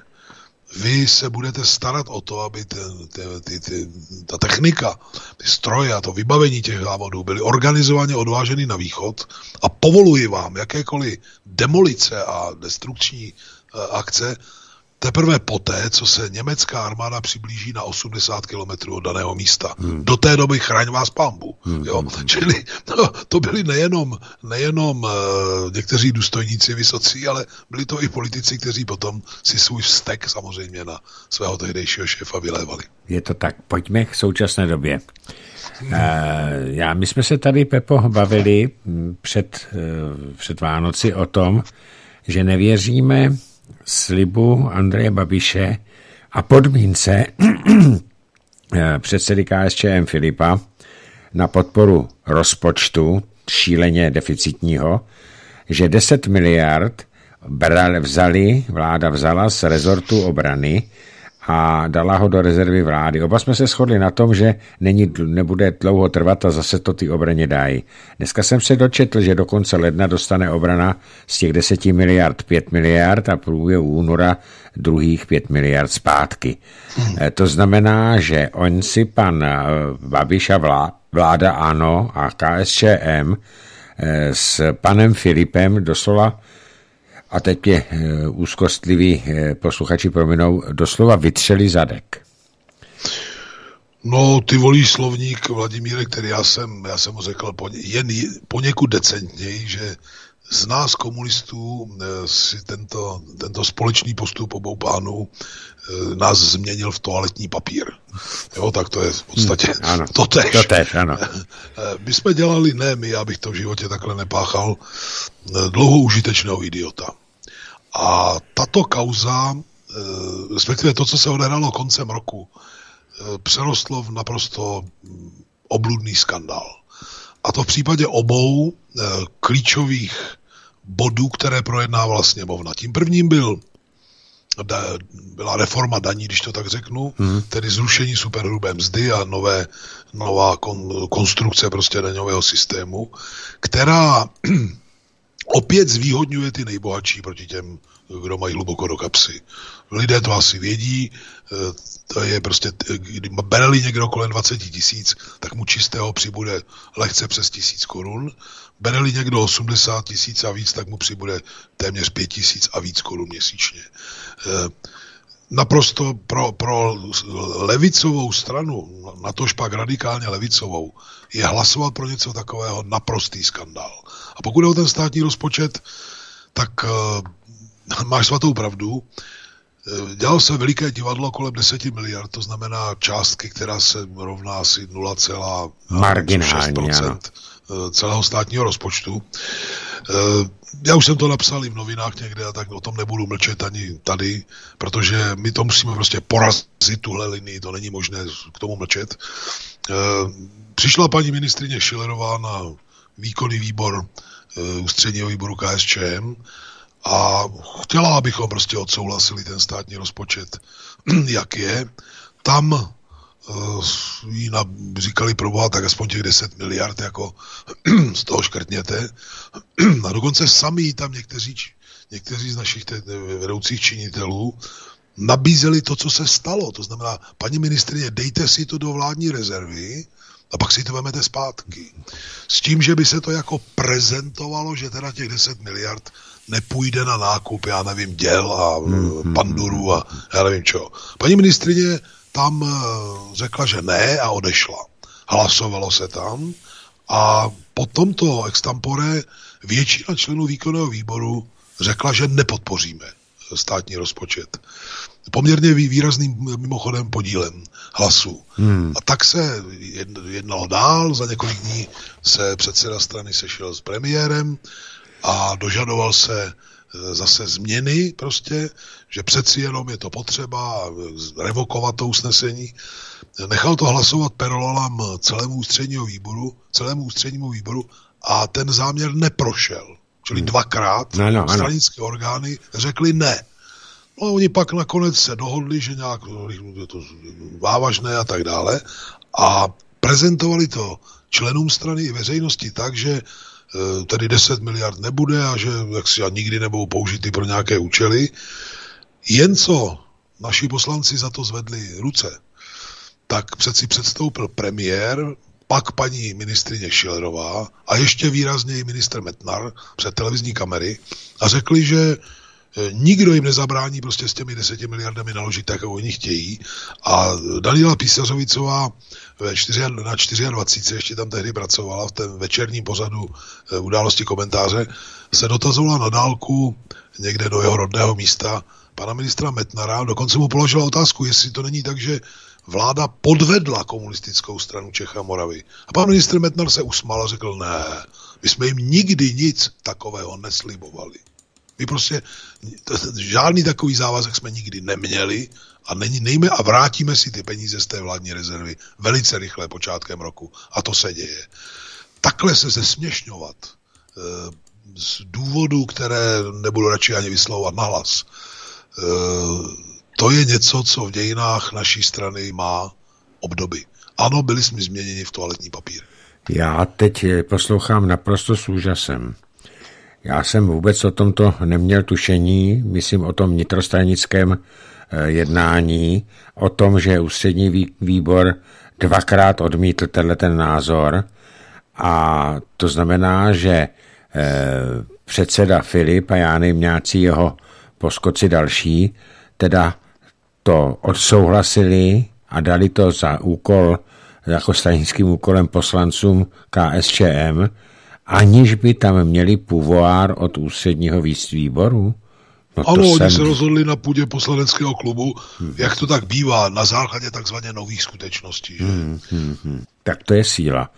vy se budete starat o to, aby ten, ten, ty, ty, ta technika, ty stroje a to vybavení těch závodů byly organizovaně odváženy na východ a povoluji vám jakékoliv demolice a destrukční uh, akce teprve poté, co se německá armáda přiblíží na 80 km od daného místa. Hmm. Do té doby chraň vás pambu. Hmm. Jo? Hmm. Čili no, to byli nejenom, nejenom uh, někteří důstojníci vysocí, ale byli to i politici, kteří potom si svůj vztek samozřejmě na svého tehdejšího šéfa vylévali. Je to tak. Pojďme k současné době. Uh, já, my jsme se tady, Pepo, bavili před, uh, před Vánoci o tom, že nevěříme slibu Andreje Babiše a podmínce předsedy KSČM Filipa na podporu rozpočtu šíleně deficitního, že 10 miliard vzali, vláda vzala z rezortu obrany a dala ho do rezervy vlády. Oba jsme se shodli na tom, že není, nebude dlouho trvat a zase to ty obraně dají. Dneska jsem se dočetl, že do konce ledna dostane obrana z těch 10 miliard 5 miliard a průběhu února druhých 5 miliard zpátky. Hmm. To znamená, že on si pan eh, Babiš a vlá, vláda ANO a KSČM eh, s panem Filipem doslova a teď je eh, úzkostliví eh, posluchači prominou, doslova vytřeli zadek. No, ty volíš slovník, Vladimíre, který já jsem, já jsem mu řekl po, jen poněkud decentněji, že z nás komunistů eh, si tento, tento společný postup obou pánů eh, nás změnil v toaletní papír. Jo, tak to je v podstatě hmm, ano, to tež. To tež ano. My jsme dělali, ne my, abych to v životě takhle nepáchal, dlouho užitečného idiota. A tato kauza, respektive to, co se odehrálo koncem roku, přerostlo v naprosto obludný skandál. A to v případě obou e, klíčových bodů, které projednávala sněmovna. Tím prvním byl da, byla reforma daní, když to tak řeknu, hmm. tedy zrušení superhrubé mzdy a nové, nová kon, konstrukce prostě daňového systému, která opět zvýhodňuje ty nejbohatší proti těm, kdo mají hluboko do kapsy. Lidé to asi vědí, eh, to je prostě, kdy bere někdo kolem 20 tisíc, tak mu čistého přibude lehce přes tisíc korun. bere někdo 80 tisíc a víc, tak mu přibude téměř 5 tisíc a víc korun měsíčně. Eh, naprosto pro, pro levicovou stranu, natož pak radikálně levicovou, je hlasovat pro něco takového naprostý skandál. A pokud je o ten státní rozpočet, tak uh, máš svatou pravdu. Eh, dělalo se veliké divadlo kolem 10 miliard, to znamená částky, která se rovná asi 0,6% eh, celého státního rozpočtu. Já už jsem to napsal i v novinách někde a tak o tom nebudu mlčet ani tady, protože my to musíme prostě porazit tuhle linii, to není možné k tomu mlčet. Přišla paní ministrině Šilerová na výkonný výbor ústředního výboru KSČM a chtěla, abychom prostě odsouhlasili ten státní rozpočet, jak je. Tam uh, jí na, říkali proboha, tak aspoň těch 10 miliard jako z toho škrtněte. a dokonce sami tam někteří, někteří z našich te, vedoucích činitelů nabízeli to, co se stalo. To znamená, paní ministrině, dejte si to do vládní rezervy a pak si to vemete zpátky. S tím, že by se to jako prezentovalo, že teda těch 10 miliard nepůjde na nákup, já nevím, děl a hmm. panduru a já nevím čo. Paní ministrině tam eh, řekla, že ne a odešla. Hlasovalo se tam a po tomto extampore většina členů výkonného výboru řekla, že nepodpoříme státní rozpočet. Poměrně výrazným mimochodem podílem hlasů. Hmm. A tak se jednalo dál, za několik dní se předseda strany sešel s premiérem a dožadoval se e, zase změny prostě, že přeci jenom je to potřeba revokovat to usnesení. Nechal to hlasovat Perololam celému ústředního výboru, celému ústřednímu výboru a ten záměr neprošel. Čili hmm. dvakrát no, no, stranické ano. orgány řekli ne. No oni pak nakonec se dohodli, že nějak je to vávažné a tak dále a prezentovali to členům strany i veřejnosti tak, že e, tedy 10 miliard nebude a že jak si a nikdy nebudou použity pro nějaké účely. Jen co naši poslanci za to zvedli ruce, tak přeci předstoupil premiér, pak paní ministrině Šilerová a ještě výrazněji minister Metnar před televizní kamery a řekli, že nikdo jim nezabrání prostě s těmi deseti miliardami naložit tak, jak oni chtějí. A Daniela Písařovicová ve 4, na 24, ještě tam tehdy pracovala v tom večerním pozadu e, události komentáře, se dotazovala na dálku někde do jeho rodného místa pana ministra Metnara. Dokonce mu položila otázku, jestli to není tak, že vláda podvedla komunistickou stranu Čech a Moravy. A pan ministr Metnar se usmál a řekl, ne, my jsme jim nikdy nic takového neslibovali. My prostě žádný takový závazek jsme nikdy neměli a není, nejme a vrátíme si ty peníze z té vládní rezervy velice rychle počátkem roku. A to se děje. Takhle se zesměšňovat e, z důvodů, které nebudu radši ani vyslovovat nahlas, e, to je něco, co v dějinách naší strany má obdoby. Ano, byli jsme změněni v toaletní papír. Já teď poslouchám naprosto s úžasem. Já jsem vůbec o tomto neměl tušení, myslím o tom vnitrostranickém eh, jednání, o tom, že ústřední výbor dvakrát odmítl tenhle ten názor. A to znamená, že eh, předseda Filip a já nevím, nějací jeho poskoci další, teda to odsouhlasili a dali to za úkol, jako stranickým úkolem poslancům KSČM aniž by tam měli puvoár od ústředního výboru? No ano, oni jsem... se rozhodli na půdě poslaneckého klubu, hmm. jak to tak bývá, na základě takzvaně nových skutečností. Že? Hmm, hmm, hmm. Tak to je síla.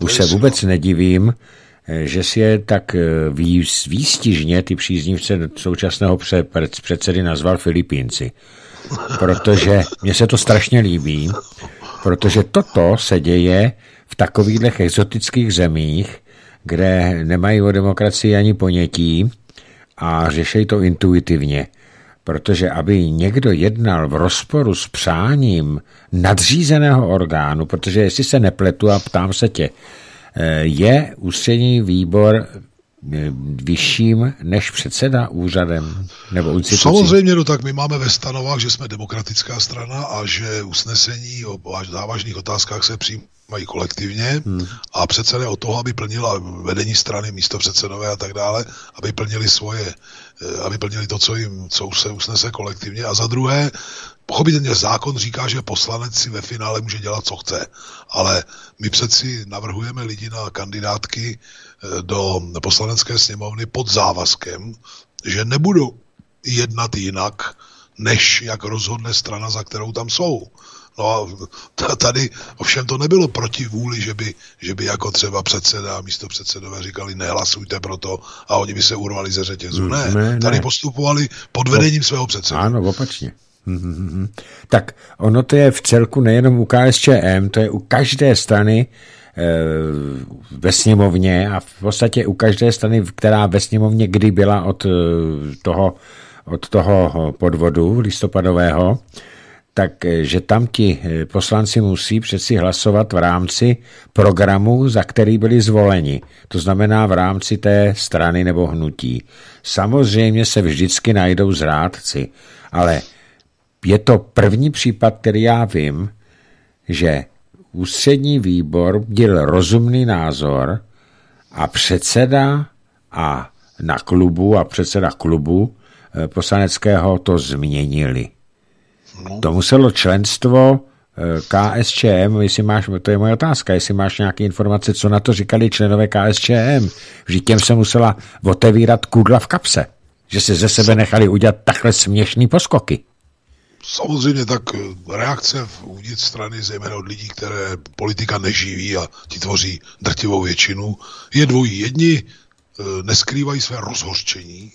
Už se vůbec síla. nedivím, eh, že si je tak eh, výstižně ty příznivce současného předsedy nazval Filipínci. Protože mně se to strašně líbí, protože toto se děje v takových exotických zemích, kde nemají o demokracii ani ponětí a řeší to intuitivně. Protože aby někdo jednal v rozporu s přáním nadřízeného orgánu, protože jestli se nepletu a ptám se tě, eh, je ústřední výbor vyšším než předseda úřadem nebo institucí? Samozřejmě, no tak my máme ve stanovách, že jsme demokratická strana a že usnesení o závažných otázkách se přijímají kolektivně hmm. a předseda o toho, aby plnila vedení strany, místo předsedové a tak dále, aby plnili svoje, eh, aby plnili to, co jim, co se usnese kolektivně. A za druhé, Pochopitelně zákon říká, že poslanec si ve finále může dělat, co chce, ale my přeci navrhujeme lidi na kandidátky eh, do poslanecké sněmovny pod závazkem, že nebudou jednat jinak, než jak rozhodne strana, za kterou tam jsou. No a tady ovšem to nebylo proti vůli, že by, že by jako třeba předseda a místo předsedové říkali nehlasujte pro to a oni by se urvali ze řetězu. Ne, ne tady ne. postupovali pod vedením svého předsedy. Ano, opačně. Tak ono to je v celku nejenom u KSČM, to je u každé strany eh, ve sněmovně a v podstatě u každé strany, která ve sněmovně kdy byla od eh, toho, od toho podvodu listopadového, tak eh, tam ti poslanci musí přeci hlasovat v rámci programu, za který byli zvoleni. To znamená v rámci té strany nebo hnutí. Samozřejmě se vždycky najdou zrádci, ale je to první případ, který já vím, že ústřední výbor děl rozumný názor a předseda a na klubu a předseda klubu eh, poslaneckého to změnili. To muselo členstvo eh, KSČM, jestli máš, to je moje otázka, jestli máš nějaké informace, co na to říkali členové KSČM. Vždyť těm se musela otevírat kudla v kapse, že se ze sebe nechali udělat takhle směšný poskoky. Samozřejmě tak eh, reakce uvnitř strany, zejména od lidí, které politika neživí a ti tvoří drtivou většinu, je dvojí. Jedni eh, neskrývají své rozhořčení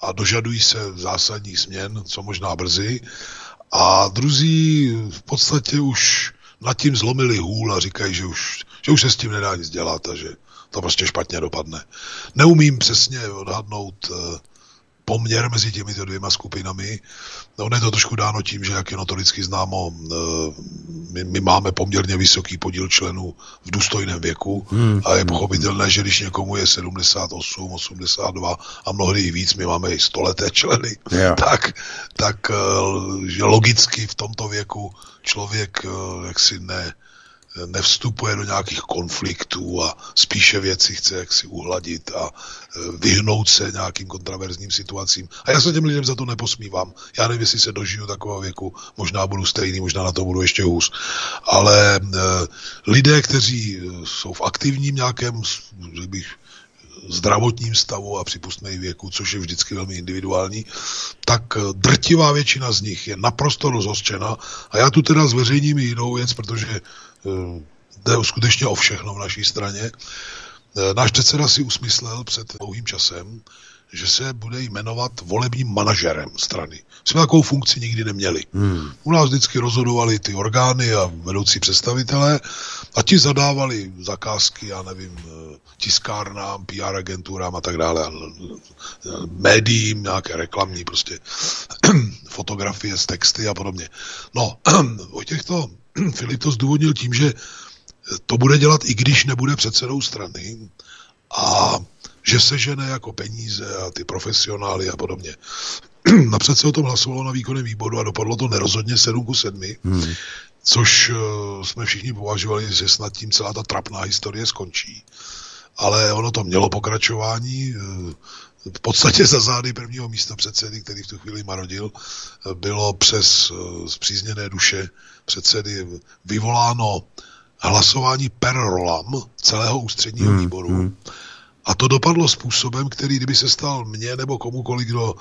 a dožadují se zásadních změn, co možná brzy, a druzí v podstatě už nad tím zlomili hůl a říkají, že už, že už se s tím nedá nic dělat a že to prostě špatně dopadne. Neumím přesně odhadnout uh, poměr mezi těmito dvěma skupinami. No, je to trošku dáno tím, že jak je notoricky známo, eh, my, my máme poměrně vysoký podíl členů v důstojném věku hmm. a je pochopitelné, že když někomu je 78, 82 a mnohdy i víc, my máme i stoleté členy, yeah. tak, tak eh, že logicky v tomto věku člověk eh, jaksi ne, nevstupuje do nějakých konfliktů a spíše věci chce jaksi uhladit a e, vyhnout se nějakým kontraverzním situacím. A já se těm lidem za to neposmívám. Já nevím, jestli se dožiju takového věku, možná budu stejný, možná na to budu ještě hůř. Ale e, lidé, kteří e, jsou v aktivním nějakém, řekl bych, zdravotním stavu a připustné věku, což je vždycky velmi individuální, tak drtivá většina z nich je naprosto rozhořčena. A já tu teda zveřejním jinou věc, protože jde skutečně o všechno v naší straně. Eh, náš předseda si usmyslel před dlouhým časem, že se bude jmenovat volebním manažerem strany. Jsme takovou funkci nikdy neměli. Hmm. U nás vždycky rozhodovali ty orgány a vedoucí představitelé a ti zadávali zakázky, já nevím, eh, tiskárnám, PR agenturám a tak dále, médiím, nějaké reklamní prostě fotografie s texty a podobně. No, o těchto Filip to zdůvodnil tím, že to bude dělat, i když nebude předsedou strany a že se žene jako peníze a ty profesionály a podobně. Napřed se o tom hlasovalo na výkonném výboru a dopadlo to nerozhodně 7 ku 7, hmm. což uh, jsme všichni považovali, že snad tím celá ta trapná historie skončí. Ale ono to mělo pokračování. V podstatě za zády prvního místa předsedy, který v tu chvíli marodil, bylo přes zpřízněné duše předsedy vyvoláno hlasování per rolam celého ústředního hmm, výboru. Hmm. A to dopadlo způsobem, který kdyby se stal mně nebo komukoliv, kdo,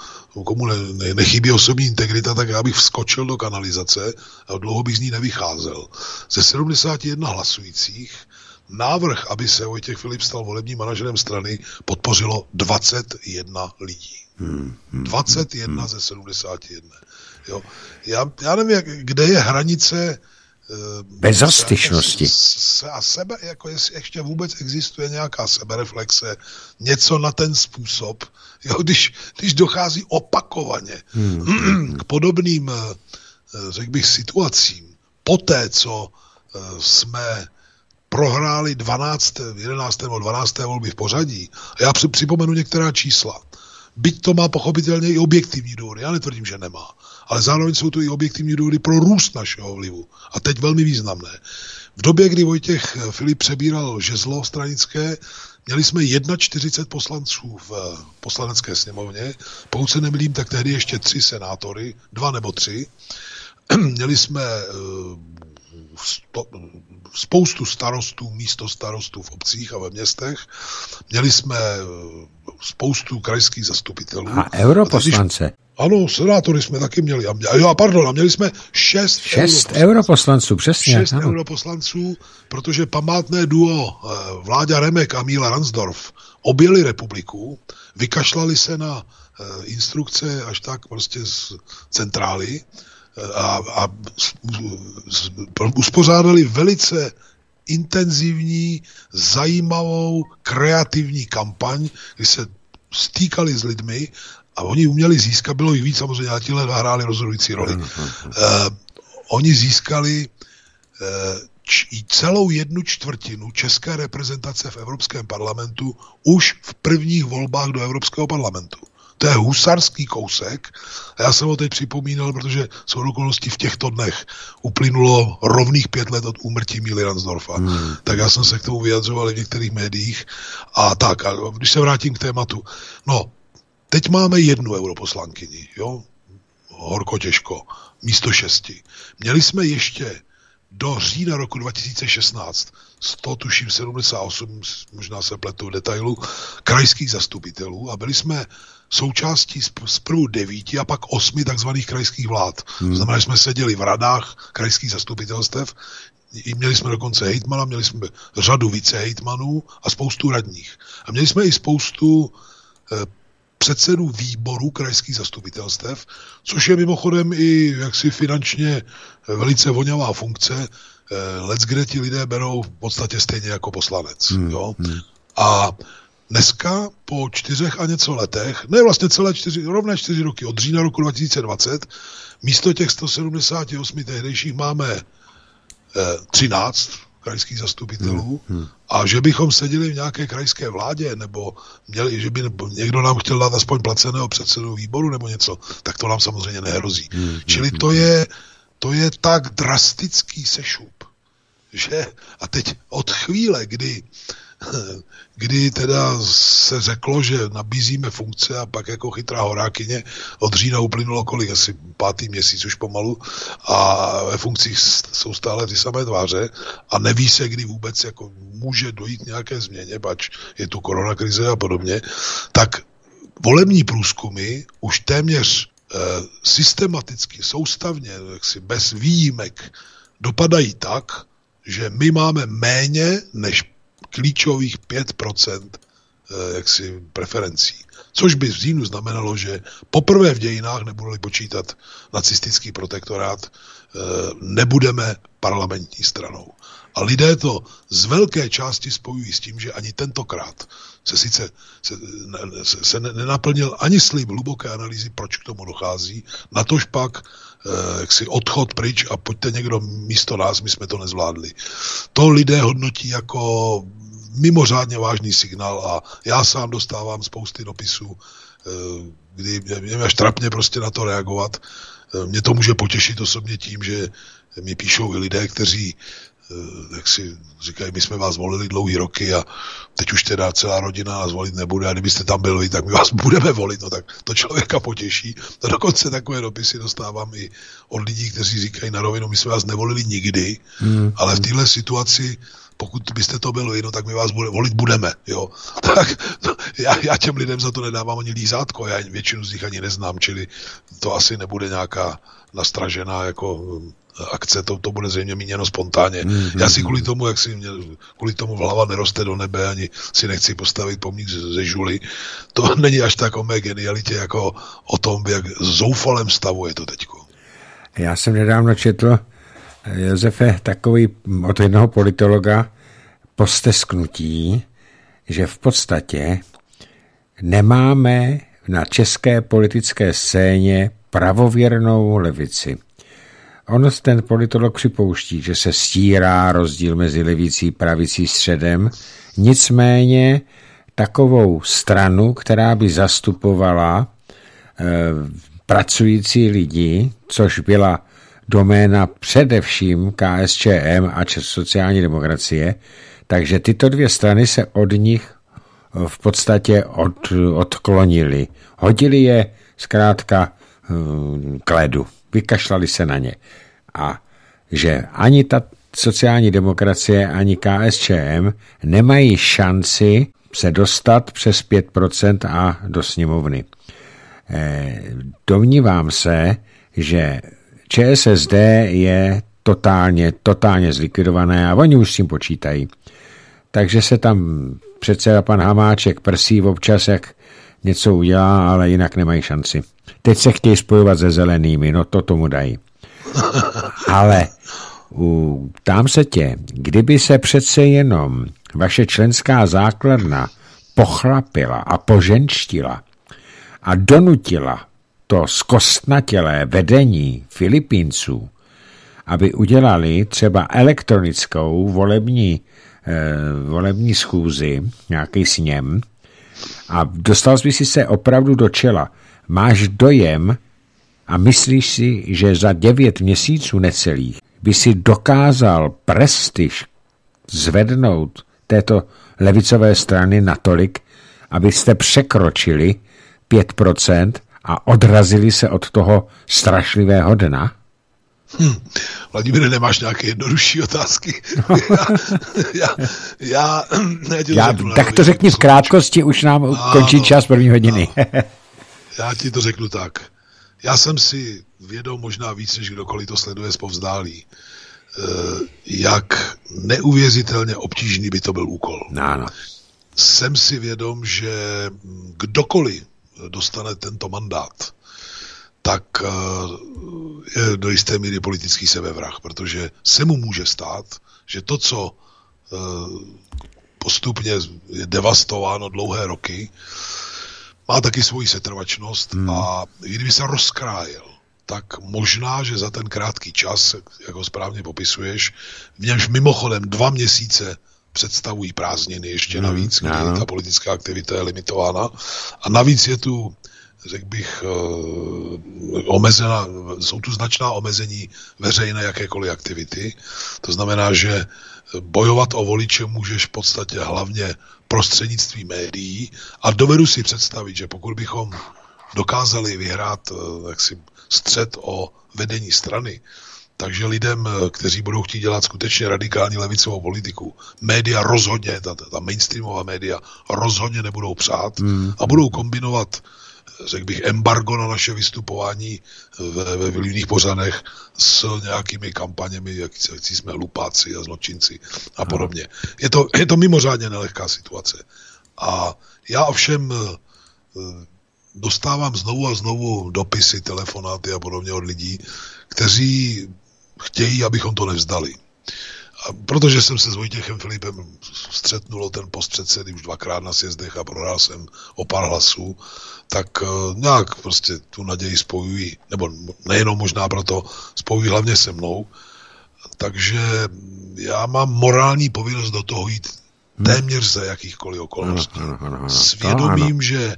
komu ne, ne, nechybí osobní integrita, tak já bych vskočil do kanalizace a dlouho bych z ní nevycházel. Ze 71 hlasujících návrh, aby se Vojtěch Filip stal volebním manažerem strany, podpořilo 21 lidí. 21 hmm. ze 71. Jo. Já, já nevím, jak, kde je hranice Eh, Bezostyšnosti. A sebe, jako jestli ještě vůbec existuje nějaká sebereflexe, něco na ten způsob, jo, když, když dochází opakovaně hmm. k podobným, eh, řekl bych, situacím, poté, co eh, jsme prohráli 12, 11. nebo 12. volby v pořadí, a já připomenu některá čísla, byť to má pochopitelně i objektivní důvody, já netvrdím, že nemá, ale zároveň jsou to i objektivní důvody pro růst našeho vlivu. A teď velmi významné. V době, kdy Vojtěch Filip přebíral žezlo stranické, měli jsme 41 poslanců v poslanecké sněmovně, pokud se nemýlím, tak tehdy ještě tři senátory, dva nebo tři. měli jsme sto, spoustu starostů, místo starostů v obcích a ve městech. Měli jsme spoustu krajských zastupitelů. A europoslance. A ano, senátory jsme taky měli. A, jo, a pardon, a měli jsme šest, šest europoslanců. europoslanců, přesně. Šest ano. europoslanců, protože památné duo eh, Vláďa Remek a Míla Ransdorf objeli republiku, vykašlali se na eh, instrukce až tak prostě z centrály eh, a, a uspořádali velice intenzivní, zajímavou, kreativní kampaň, kdy se stýkali s lidmi a oni uměli získat, bylo jich víc samozřejmě, a tihle hráli rozhodující roli. Uh, oni získali uh, č- celou jednu čtvrtinu české reprezentace v Evropském parlamentu už v prvních volbách do Evropského parlamentu. To je husarský kousek. A já jsem ho teď připomínal, protože jsou okolností v těchto dnech uplynulo rovných pět let od úmrtí Míly Ransdorfa. Hmm. Tak já jsem se k tomu vyjadřoval i v některých médiích. A tak, a když se vrátím k tématu. No, teď máme jednu europoslankyni, jo? Horko těžko, místo šesti. Měli jsme ještě do října roku 2016 100, tuším 78, možná se pletu v detailu, krajských zastupitelů a byli jsme součástí zprvu devíti a pak osmi takzvaných krajských vlád. Hmm. To znamená, že jsme seděli v radách krajských zastupitelstev, měli jsme dokonce hejtmana, měli jsme řadu vicehejtmanů a spoustu radních. A měli jsme i spoustu eh, předsedů výboru krajských zastupitelstev, což je mimochodem i jaksi finančně velice voňavá funkce, eh, let, kde ti lidé berou v podstatě stejně jako poslanec. Hmm. Jo? Hmm. A dneska po čtyřech a něco letech, ne vlastně celé čtyři, rovné čtyři roky, od října roku 2020, místo těch 178 tehdejších máme eh, 13 krajských zastupitelů hmm, hmm. a že bychom seděli v nějaké krajské vládě nebo měli, že by někdo nám chtěl dát aspoň placeného předsedu výboru nebo něco, tak to nám samozřejmě nehrozí. Hmm, hmm Čili hmm, to hmm. je, to je tak drastický sešup, že a teď od chvíle, kdy kdy teda se řeklo, že nabízíme funkce a pak jako chytrá horákyně od října uplynulo kolik, asi pátý měsíc už pomalu. A ve funkcích jsou stále ty samé tváře a neví se, kdy vůbec jako může dojít nějaké změně, pač je tu koronakrize a podobně, tak volební průzkumy už téměř e, systematicky, soustavně, jaksi bez výjimek dopadají tak, že my máme méně než klíčových 5% eh, jaksi preferencí. Což by v říjnu znamenalo, že poprvé v dějinách, nebudu-li počítat nacistický protektorát, eh, nebudeme parlamentní stranou. A lidé to z velké části spojují s tím, že ani tentokrát se sice se, se, se nenaplnil ani slib hluboké analýzy, proč k tomu dochází, natož pak eh, jaksi odchod pryč a pojďte někdo místo nás, my jsme to nezvládli. To lidé hodnotí jako mimořádně vážný signál a já sám dostávám spousty dopisů, eh, kdy mě až trapně prostě na to reagovat. Eh, mě to může potěšit osobně tím, že mi píšou i lidé, kteří eh, jak si říkají, my jsme vás volili dlouhý roky a teď už teda celá rodina nás volit nebude a kdybyste tam byli, tak my vás budeme volit, no tak to člověka potěší. To dokonce takové dopisy dostávám i od lidí, kteří říkají na rovinu, my jsme vás nevolili nikdy, hmm. ale v téhle situaci pokud byste to bylo no tak my vás bude, volit budeme, jo. Tak to, já, já těm lidem za to nedávám ani lízátko, já většinu z nich ani neznám, čili to asi nebude nějaká nastražená jako akce, to, to bude zřejmě míněno spontánně. Mm, Já si kvůli tomu, jak si mě, kvůli tomu hlava neroste do nebe, ani si nechci postavit pomník ze žuly. To není až tak o mé genialitě, jako o tom, jak zoufalém stavu je to teďko. Já jsem nedávno četl, Josefe, takový od jednoho politologa postesknutí, že v podstatě nemáme na české politické scéně pravověrnou levici. On ten politolog připouští, že se stírá rozdíl mezi levicí, pravicí, středem, nicméně takovou stranu, která by zastupovala e, pracující lidi, což byla doména především KSČM a sociální demokracie, takže tyto dvě strany se od nich v podstatě od, odklonili. Hodili je zkrátka hm, k ledu vykašlali se na ně. A že ani ta sociální demokracie, ani KSČM nemají šanci se dostat přes 5% a do sněmovny. Eh, domnívám se, že ČSSD je totálně, totálně zlikvidované a oni už s tím počítají. Takže se tam předseda pan Hamáček prsí občas, jak něco udělá, ale jinak nemají šanci. Teď se chtějí spojovat se zelenými, no to tomu dají. Ale u, tam se tě, kdyby se přece jenom vaše členská základna pochlapila a poženštila a donutila to zkostnatělé vedení Filipínců, aby udělali třeba elektronickou volební, eh, volební schůzi, nějaký sněm, a dostal jsi se opravdu do čela, máš dojem a myslíš si, že za devět měsíců necelých by si dokázal prestiž zvednout této levicové strany natolik, abyste překročili 5% a odrazili se od toho strašlivého dna? Hm. Vladimíre, nemáš nějaké jednodušší otázky? já, já, já, já řeknu, tak to řekni v krátkosti, už nám ano, končí čas první hodiny. já ti to řeknu tak. Já jsem si vědom možná víc, než kdokoliv to sleduje z povzdálí, eh, jak neuvěřitelně obtížný by to byl úkol. Ano. Jsem si vědom, že kdokoliv dostane tento mandát, tak eh, je do jisté míry politický sebevrah, protože se mu může stát, že to, co eh, postupně je devastováno dlouhé roky, má taky svoji setrvačnost hmm. a kdyby se rozkrájel, tak možná, že za ten krátký čas, jak ho správně popisuješ, v němž mimochodem dva měsíce představují prázdniny ještě hmm. navíc, kdy no. ta politická aktivita je limitována. A navíc je tu řekl bych, eh, omezena, jsou tu značná omezení veřejné jakékoliv aktivity. To znamená, že bojovat o voliče můžeš v podstatě hlavně prostřednictvím médií a dovedu si představit, že pokud bychom dokázali vyhrát eh, jaksi střed o vedení strany, takže lidem, eh, kteří budou chtít dělat skutečně radikální levicovou politiku, média rozhodně, ta, ta mainstreamová média rozhodně nebudou přát hmm. a budou kombinovat řekl bych, embargo na naše vystupování ve, ve vlivných pořadech s nějakými kampaněmi, jak, jak jsme lupáci a zločinci a podobně. Je to, je to mimořádně nelehká situace. A já ovšem eh, dostávám znovu a znovu dopisy, telefonáty a podobně od lidí, kteří chtějí, abychom to nevzdali. A protože jsem se s Vojtěchem Filipem střetnul ten post předsedy už dvakrát na sjezdech a prohrál jsem o pár hlasů, tak uh, nějak prostě tu naději spojují, nebo nejenom možná proto, spojují hlavně se mnou. Takže já mám morální povinnost do toho jít hmm. téměř za jakýchkoliv okolností. Svědomím, že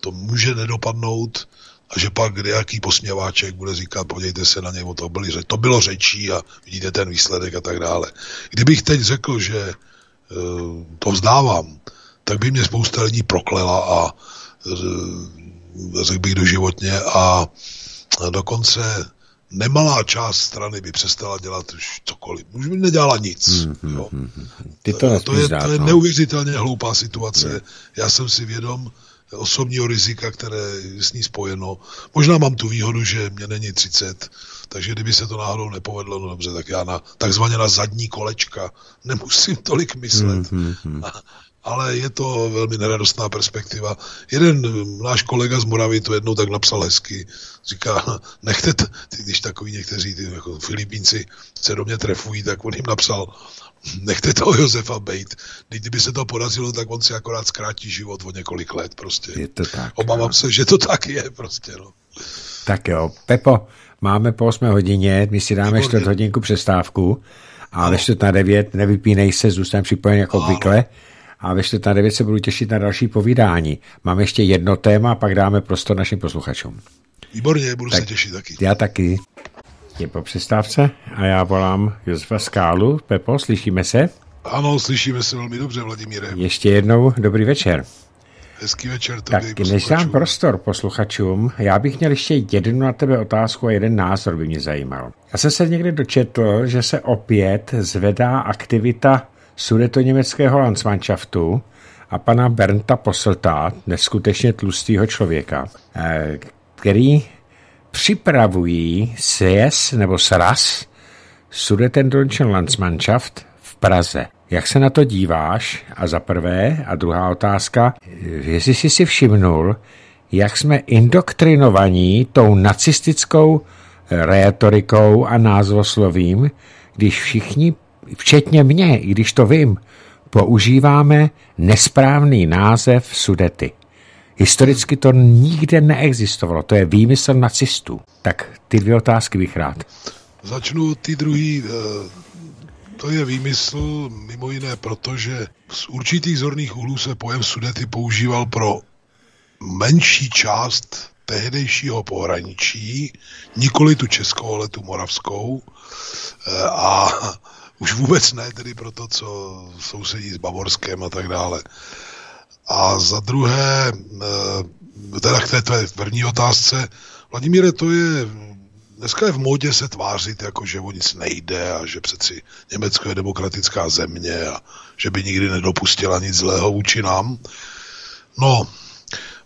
to může nedopadnout a že pak nějaký posměváček bude říkat, podívejte se na něj, to, byli, to bylo řečí a vidíte ten výsledek a tak dále. Kdybych teď řekl, že uh, to vzdávám, tak by mě spousta lidí proklela a uh, řekl bych doživotně a dokonce nemalá část strany by přestala dělat už cokoliv. Už by nedělala nic. Hmm, hmm jo. Hmm, hmm, Ty to, to, je, to je no. neuvěřitelně hloupá situace. Je. Já jsem si vědom osobního rizika, které je s ní spojeno. Možná mám tu výhodu, že mě není 30, takže kdyby se to náhodou nepovedlo, no dobře, tak já na takzvaně na zadní kolečka nemusím tolik myslet. Hmm, hmm, hmm. A, ale je to velmi neradostná perspektiva. Jeden náš kolega z Moravy to jednou tak napsal hezky. Říká, nechte, t- ty, když takový někteří ty jako Filipínci se do mě trefují, tak on jim napsal, nechte toho Josefa bejt. Kdyby se to podařilo, tak on si akorát zkrátí život o několik let prostě. Je to tak. Obávám no. se, že to tak je prostě, no. Tak jo, Pepo, máme po 8 hodině, my si dáme čtvrt hodinku přestávku a ve čtvrt na 9 nevypínej se, zůstanem připojen jako obvykle a ve čtvrt na 9 se budu těšit na další povídání. Mám ještě jedno téma pak dáme prostor našim posluchačům. Výborně, budu tak, se těšit taky. Já taky. Je po přestávce a já volám Josefa Skálu. Pepo, slyšíme se? Ano, slyšíme se velmi dobře, Vladimíre. Ještě jednou dobrý večer. Hezký večer Tak než dám prostor posluchačům, já bych měl ještě jednu na tebe otázku a jeden názor by mě zajímal. Já jsem se někde dočetl, že se opět zvedá aktivita německého Landsmannschaftu a pana Bernta Posselta, neskutečně tlustého člověka, eh, který připravují SES nebo SRAS, Sudetendeutschen Landsmannschaft v Praze. Jak se na to díváš? A za prvé, a druhá otázka, jestli jsi si všimnul, jak jsme indoktrinovaní tou nacistickou rétorikou a názvoslovím, když všichni, včetně mě, i když to vím, používáme nesprávný název Sudety. Historicky to nikde neexistovalo, to je výmysl nacistů. Tak ty dvě otázky bych rád. Začnu ty druhý. Eh, to je výmysl mimo jiné proto, že z určitých zorných úhlů se pojem Sudety používal pro menší část tehdejšího pohraničí, nikoli tu českou, ale tu moravskou. Eh, a už vůbec ne tedy pro to, co sousedí s Bavorskem a tak dále. A za druhé, eh, teda k té tvé první otázce, Vladimíre, to je, dneska je v módě se tvářit, jako že o nic nejde a že přeci Německo je demokratická země a že by nikdy nedopustila nic zlého vůči nám. No,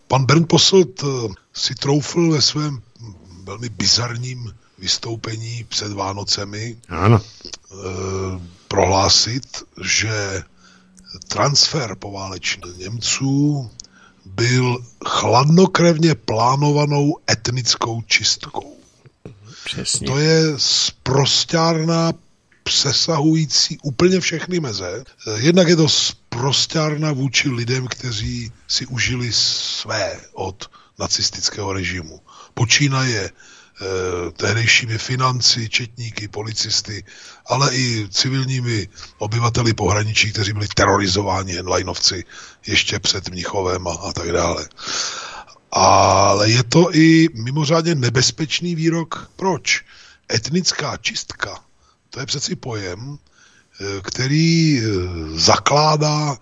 pan Bernd Posselt eh, si troufl ve svém velmi bizarním vystoupení před Vánocemi ano. Eh, prohlásit, že transfer poválečných Němců byl chladnokrevně plánovanou etnickou čistkou. Přesně. To je sprostárna přesahující úplně všechny meze. Jednak je to sprostárna vůči lidem, kteří si užili své od nacistického režimu. Počínaje Eh, tehdejšími financi, četníky, policisty, ale i civilními obyvateli pohraničí, kteří byli terorizováni henlajnovci ještě před Mnichovem a, a tak dále. Ale je to i mimořádně nebezpečný výrok. Proč? Etnická čistka, to je přeci pojem, eh, který eh, zakládá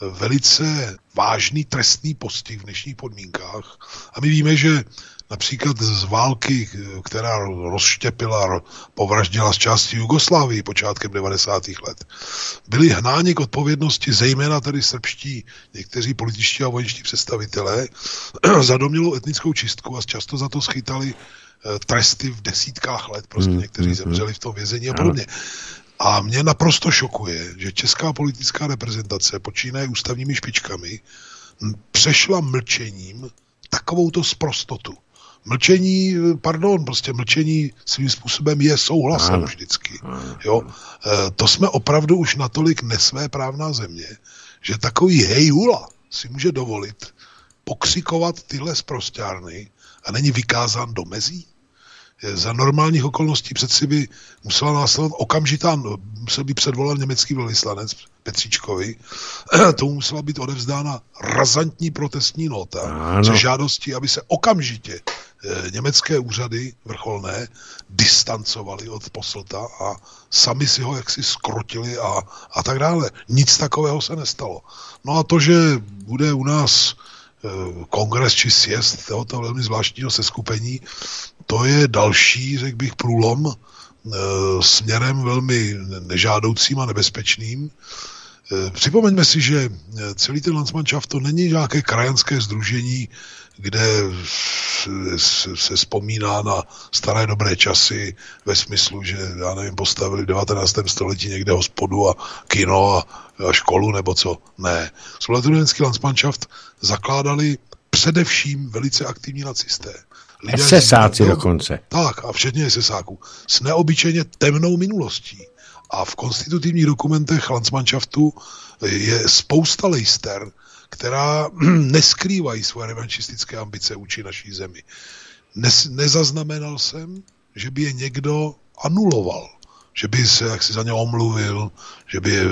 velice vážný trestný postih v dnešních podmínkách. A my víme, že například z války, která rozštěpila, povraždila z části Jugoslávii počátkem 90. let, byli hnáni k odpovědnosti zejména tedy srbští někteří političtí a vojenští představitelé za domělou etnickou čistku a často za to schytali eh, tresty v desítkách let, prostě hmm, někteří hmm, hmm. zemřeli v tom vězení a podobně. A mě naprosto šokuje, že česká politická reprezentace počínaje ústavními špičkami přešla mlčením takovouto sprostotu. Mlčení, pardon, prostě mlčení svým způsobem je souhlasem ano. vždycky. Jo? E, to jsme opravdu už natolik nesvéprávná země, že takový hejhula si může dovolit pokřikovat tyhle zprostárny a není vykázán do mezí za normálních okolností přeci by musela následovat okamžitá, musel být předvolán německý velvyslanec Petříčkovi, tomu musela být odevzdána razantní protestní nota ano. se žádostí, aby se okamžitě eh, německé úřady vrcholné distancovali od poslta a sami si ho jaksi skrotili a, a tak dále. Nic takového se nestalo. No a to, že bude u nás kongres či sjezd tohoto velmi zvláštního seskupení, to je další, řekl bych, průlom směrem velmi nežádoucím a nebezpečným. Připomeňme si, že celý ten Landsmannschaft to není nějaké krajanské združení, kde se vzpomíná na staré dobré časy ve smyslu, že, já nevím, postavili v 19. století někde hospodu a kino a, a školu nebo co. Ne. Sovjetunický Landsmannschaft zakládali především velice aktivní nacisté. SSáci no, dokonce. Tak, a včetně SSáků. S neobyčejně temnou minulostí. A v konstitutivních dokumentech Landsmannschaftu je spousta lejster, která neskrývají svoje revanšistické ambice vůči naší zemi. Nes, nezaznamenal jsem, že by je někdo anuloval, že by se jaksi za ně omluvil, že by, je,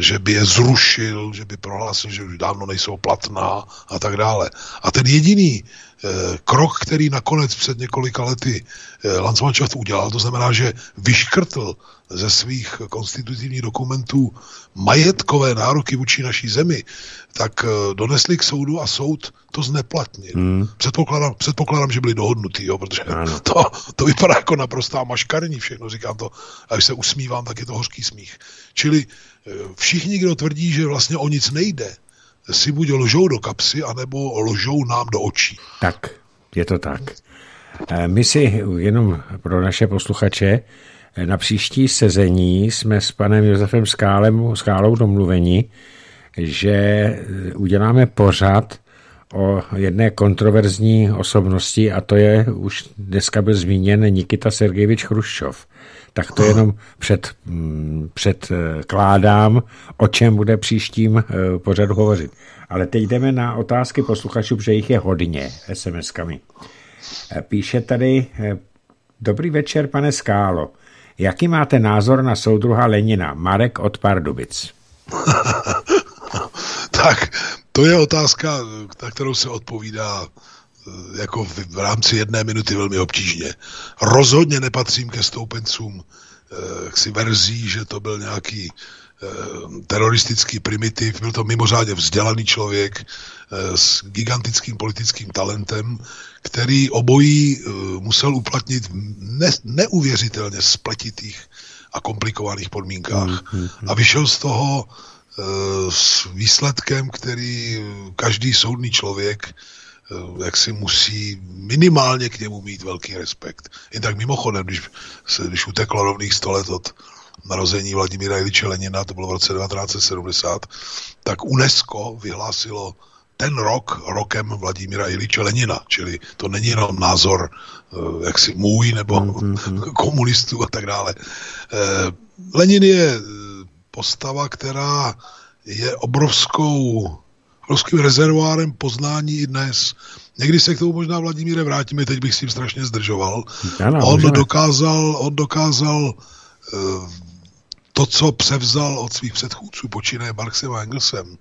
že by je zrušil, že by prohlásil, že už dávno nejsou platná a tak dále. A ten jediný krok, který nakonec před několika lety eh, Landsmannschaft udělal, to znamená, že vyškrtl ze svých konstitutivních dokumentů majetkové nároky vůči naší zemi, tak eh, donesli k soudu a soud to zneplatnil. Hmm. Předpokládám, předpokládám, že byli dohodnutí, jo, protože to, to vypadá jako naprostá maškarní všechno, říkám to, a když se usmívám, tak je to hořký smích. Čili všichni, kdo tvrdí, že vlastně o nic nejde, si buď lžou do kapsy, anebo lžou nám do očí. Tak, je to tak. Eh, my si jenom pro naše posluchače eh, na příští sezení jsme s panem Josefem Skálem, Skálou domluveni, že eh, uděláme pořad o jedné kontroverzní osobnosti a to je, už dneska byl zmíněn Nikita Sergejevič Chruščov tak to jenom před, mm, předkládám, o čem bude příštím eh, pořadu hovořit. Ale teď jdeme na otázky posluchačů, protože jich je hodně SMS-kami. Eh, píše tady, eh, dobrý večer, pane Skálo. Jaký máte názor na soudruha Lenina? Marek od Pardubic. tak, to je otázka, na kterou se odpovídá Eh, jako v, v rámci jedné minuty velmi obtížně. Rozhodně nepatřím ke stoupencům eh, si verzí, že to byl nějaký eh, teroristický primitiv, byl to mimořádně vzdělaný člověk eh, s gigantickým politickým talentem, který obojí eh, musel uplatnit v ne, neuvěřitelně spletitých a komplikovaných podmínkách. Mm, mm, mm. A vyšel z toho eh, s výsledkem, který každý soudný člověk Eh, jak si musí minimálně k němu mít velký respekt. Jen tak mimochodem, když, se, když uteklo rovných 100 let od narození Vladimíra Iliče Lenina, to bylo v roce 1970, tak UNESCO vyhlásilo ten rok rokem Vladimíra Iliče Lenina, čili to není jenom názor eh, jaksi můj nebo mm-hmm. komunistů a tak dále. Eh, Lenin je postava, která je obrovskou obrovským rezervoárem poznání i dnes. Někdy se k tomu možná Vladimíre vrátíme, teď bych s tím strašně zdržoval. Ano, on, dokázal, on dokázal uh, to, co převzal od svých předchůdců, počínaje Marxem a Engelsem,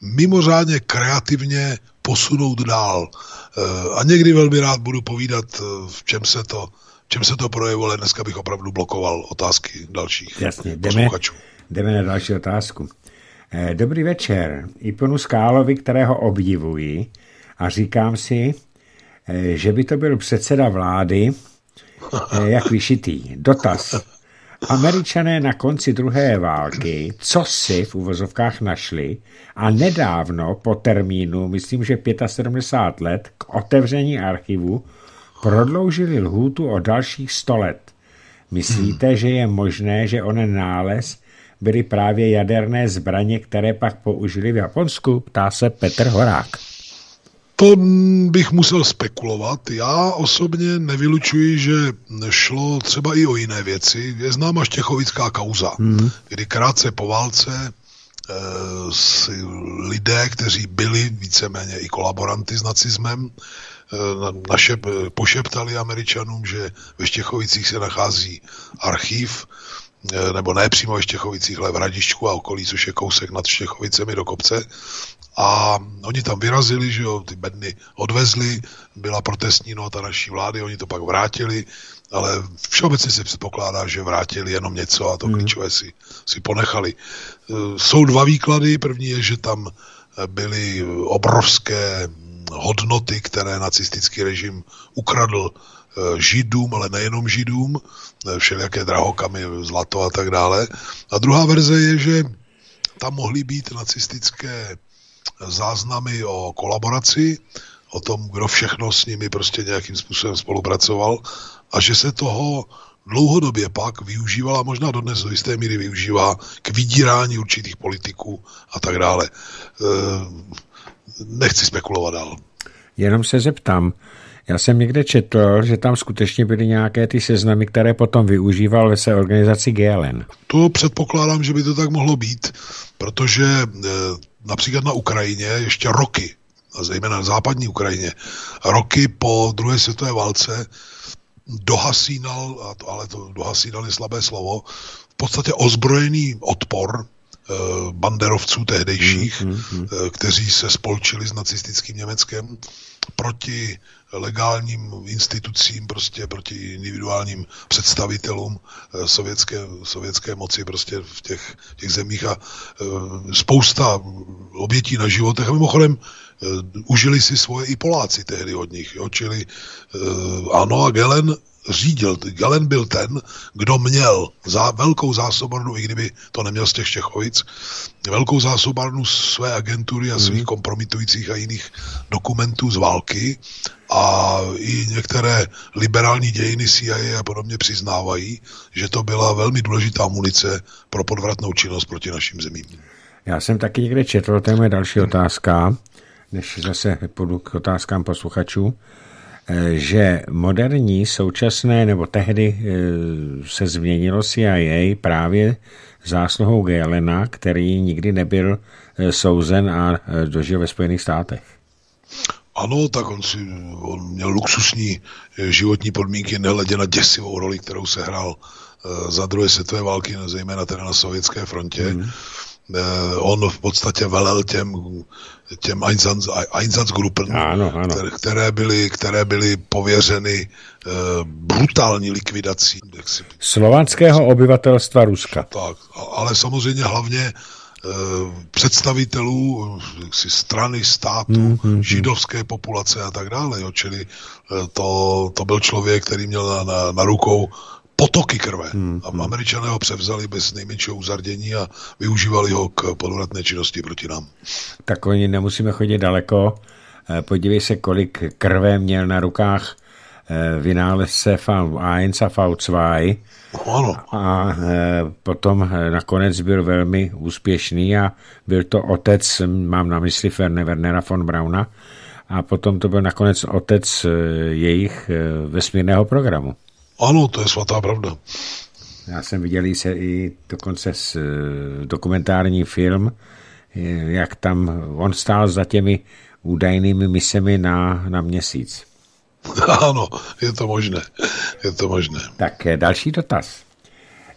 mimořádně kreativně posunout dál. Uh, a někdy velmi rád budu povídat, uh, v čem se to, v čem se to projevilo, ale dneska bych opravdu blokoval otázky dalších Jasně, jdeme, jdeme na další otázku. Eh, dobrý večer. Iponu Skálovi, kterého obdivuji a říkám si, eh, že by to byl předseda vlády, eh, jak vyšitý. Dotaz. Američané na konci druhé války, co si v uvozovkách našli a nedávno po termínu, myslím, že 75 let, k otevření archivu prodloužili lhůtu o dalších 100 let. Myslíte, že je možné, že onen nález byly právě jaderné zbraně, které pak použili v Japonsku? Ptá se Petr Horák. To bych musel spekulovat. Já osobně nevylučuji, že šlo třeba i o jiné věci. Je známa Štěchovická kauza, hmm. kdy krátce po válce e, si lidé, kteří byli víceméně i kolaboranty s nacismem, e, naše pošeptali američanům, že ve Štěchovicích se nachází archiv, Eh, nebo ne přímo ve Štěchovicích, ale v Hradišťku a okolí, což je kousek nad Štěchovicemi do kopce. A oni tam vyrazili, že jo, ty bedny odvezli, byla protestní nota naší vlády, oni to pak vrátili, ale všeobecně se předpokládá, že vrátili jenom něco a to mm. klíčové si, si ponechali. Eh, jsou dva výklady. První je, že tam byly obrovské hodnoty, které nacistický režim ukradl židům, ale nejenom židům, všelijaké drahokamy, zlato a tak dále. A druhá verze je, že tam mohly být nacistické záznamy o kolaboraci, o tom, kdo všechno s nimi prostě nějakým způsobem spolupracoval a že se toho dlouhodobě pak využívala, možná dodnes do jisté míry využívá k vydírání určitých politiků a tak dále. E, nechci spekulovat dál. Jenom se zeptám, já jsem někde četl, že tam skutečně byly nějaké ty seznamy, které potom využíval ve své organizaci GLN. To předpokládám, že by to tak mohlo být, protože e, například na Ukrajině ještě roky, a zejména na západní Ukrajině, roky po druhé světové válce dohasínal, ale to dohasínal je slabé slovo, v podstatě ozbrojený odpor eh, banderovců tehdejších, mm, mm, mm. kteří se spolčili s nacistickým Německem proti legálním institucím, prostě proti individuálním představitelům eh, sovětské, sovětské moci prostě v těch, těch zemích a spousta obětí na životech. A mimochodem uh, užili si svoje i Poláci tehdy od nich. Jo? Čili ano a Gelen řídil. Galen byl ten, kdo měl za velkou zásobarnu, i kdyby to neměl z těch Čechovic, velkou zásobarnu své agentury a svých mm. kompromitujících a jiných dokumentů z války a i některé liberální dějiny CIA a podobně přiznávají, že to byla velmi důležitá munice pro podvratnou činnost proti našim zemím. Já jsem taky někde četl, to je moje další otázka, než zase půjdu k otázkám posluchačů, že moderní, současné nebo tehdy eh, se změnilo CIA právě zásluhou Galena, který nikdy nebyl eh, souzen a dožil ve Spojených státech. Ano, tak on, si, on měl luxusní životní podmínky, nehledě na děsivou roli, kterou se hrál za druhé světové války, zejména teda na sovětské frontě. Mm. Eh, on v podstatě velel těm, těm Einsatz, Einsatzgruppen, ano, ano. Které, které, byly, které byly pověřeny uh, brutální likvidací. Jaksi, Slovanského obyvatelstva Ruska. Tak, ale samozřejmě hlavně uh, představitelů jaksi, strany, státu, hmm, hmm, židovské populace a tak dále. Jo. Čili uh, to, to byl člověk, který měl na, na, na rukou potoky krve. Hmm. A američané ho převzali bez nejmenšího uzardění a využívali ho k podvratné činnosti proti nám. Tak oni nemusíme chodit daleko. Eh, podívej se, kolik krve měl na rukách eh, vynálezce V1 a V2. Ano. A eh, potom nakonec byl velmi úspěšný a byl to otec, mám na mysli Wernera von Brauna, a potom to byl nakonec otec jejich vesmírného programu. Ano, to je svatá pravda. Já jsem viděl se i dokonce s, eh, dokumentární film, eh, jak tam on stál za těmi údajnými misemi na, na měsíc. Ano, je to možné. Je to možné. Tak eh, další dotaz.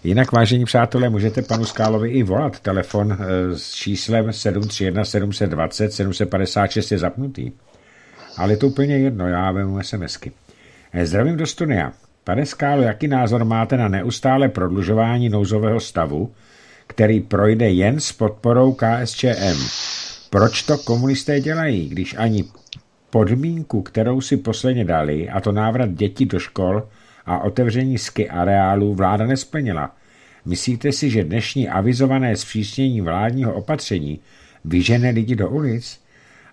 Jinak, vážení přátelé, můžete panu Skálovi i volat. Telefon s číslem 731 720 756 je zapnutý. Ale je to úplně jedno, já vemu SMSky. Zdravím do studia. Pane Skálo, jaký názor máte na neustále prodlužování nouzového stavu, který projde jen s podporou KSČM? Proč to komunisté dělají, když ani podmínku, kterou si posledně dali, a to návrat dětí do škol a otevření ski areálů, vláda nesplnila? Myslíte si, že dnešní avizované zpřísnění vládního opatření vyžene lidi do ulic?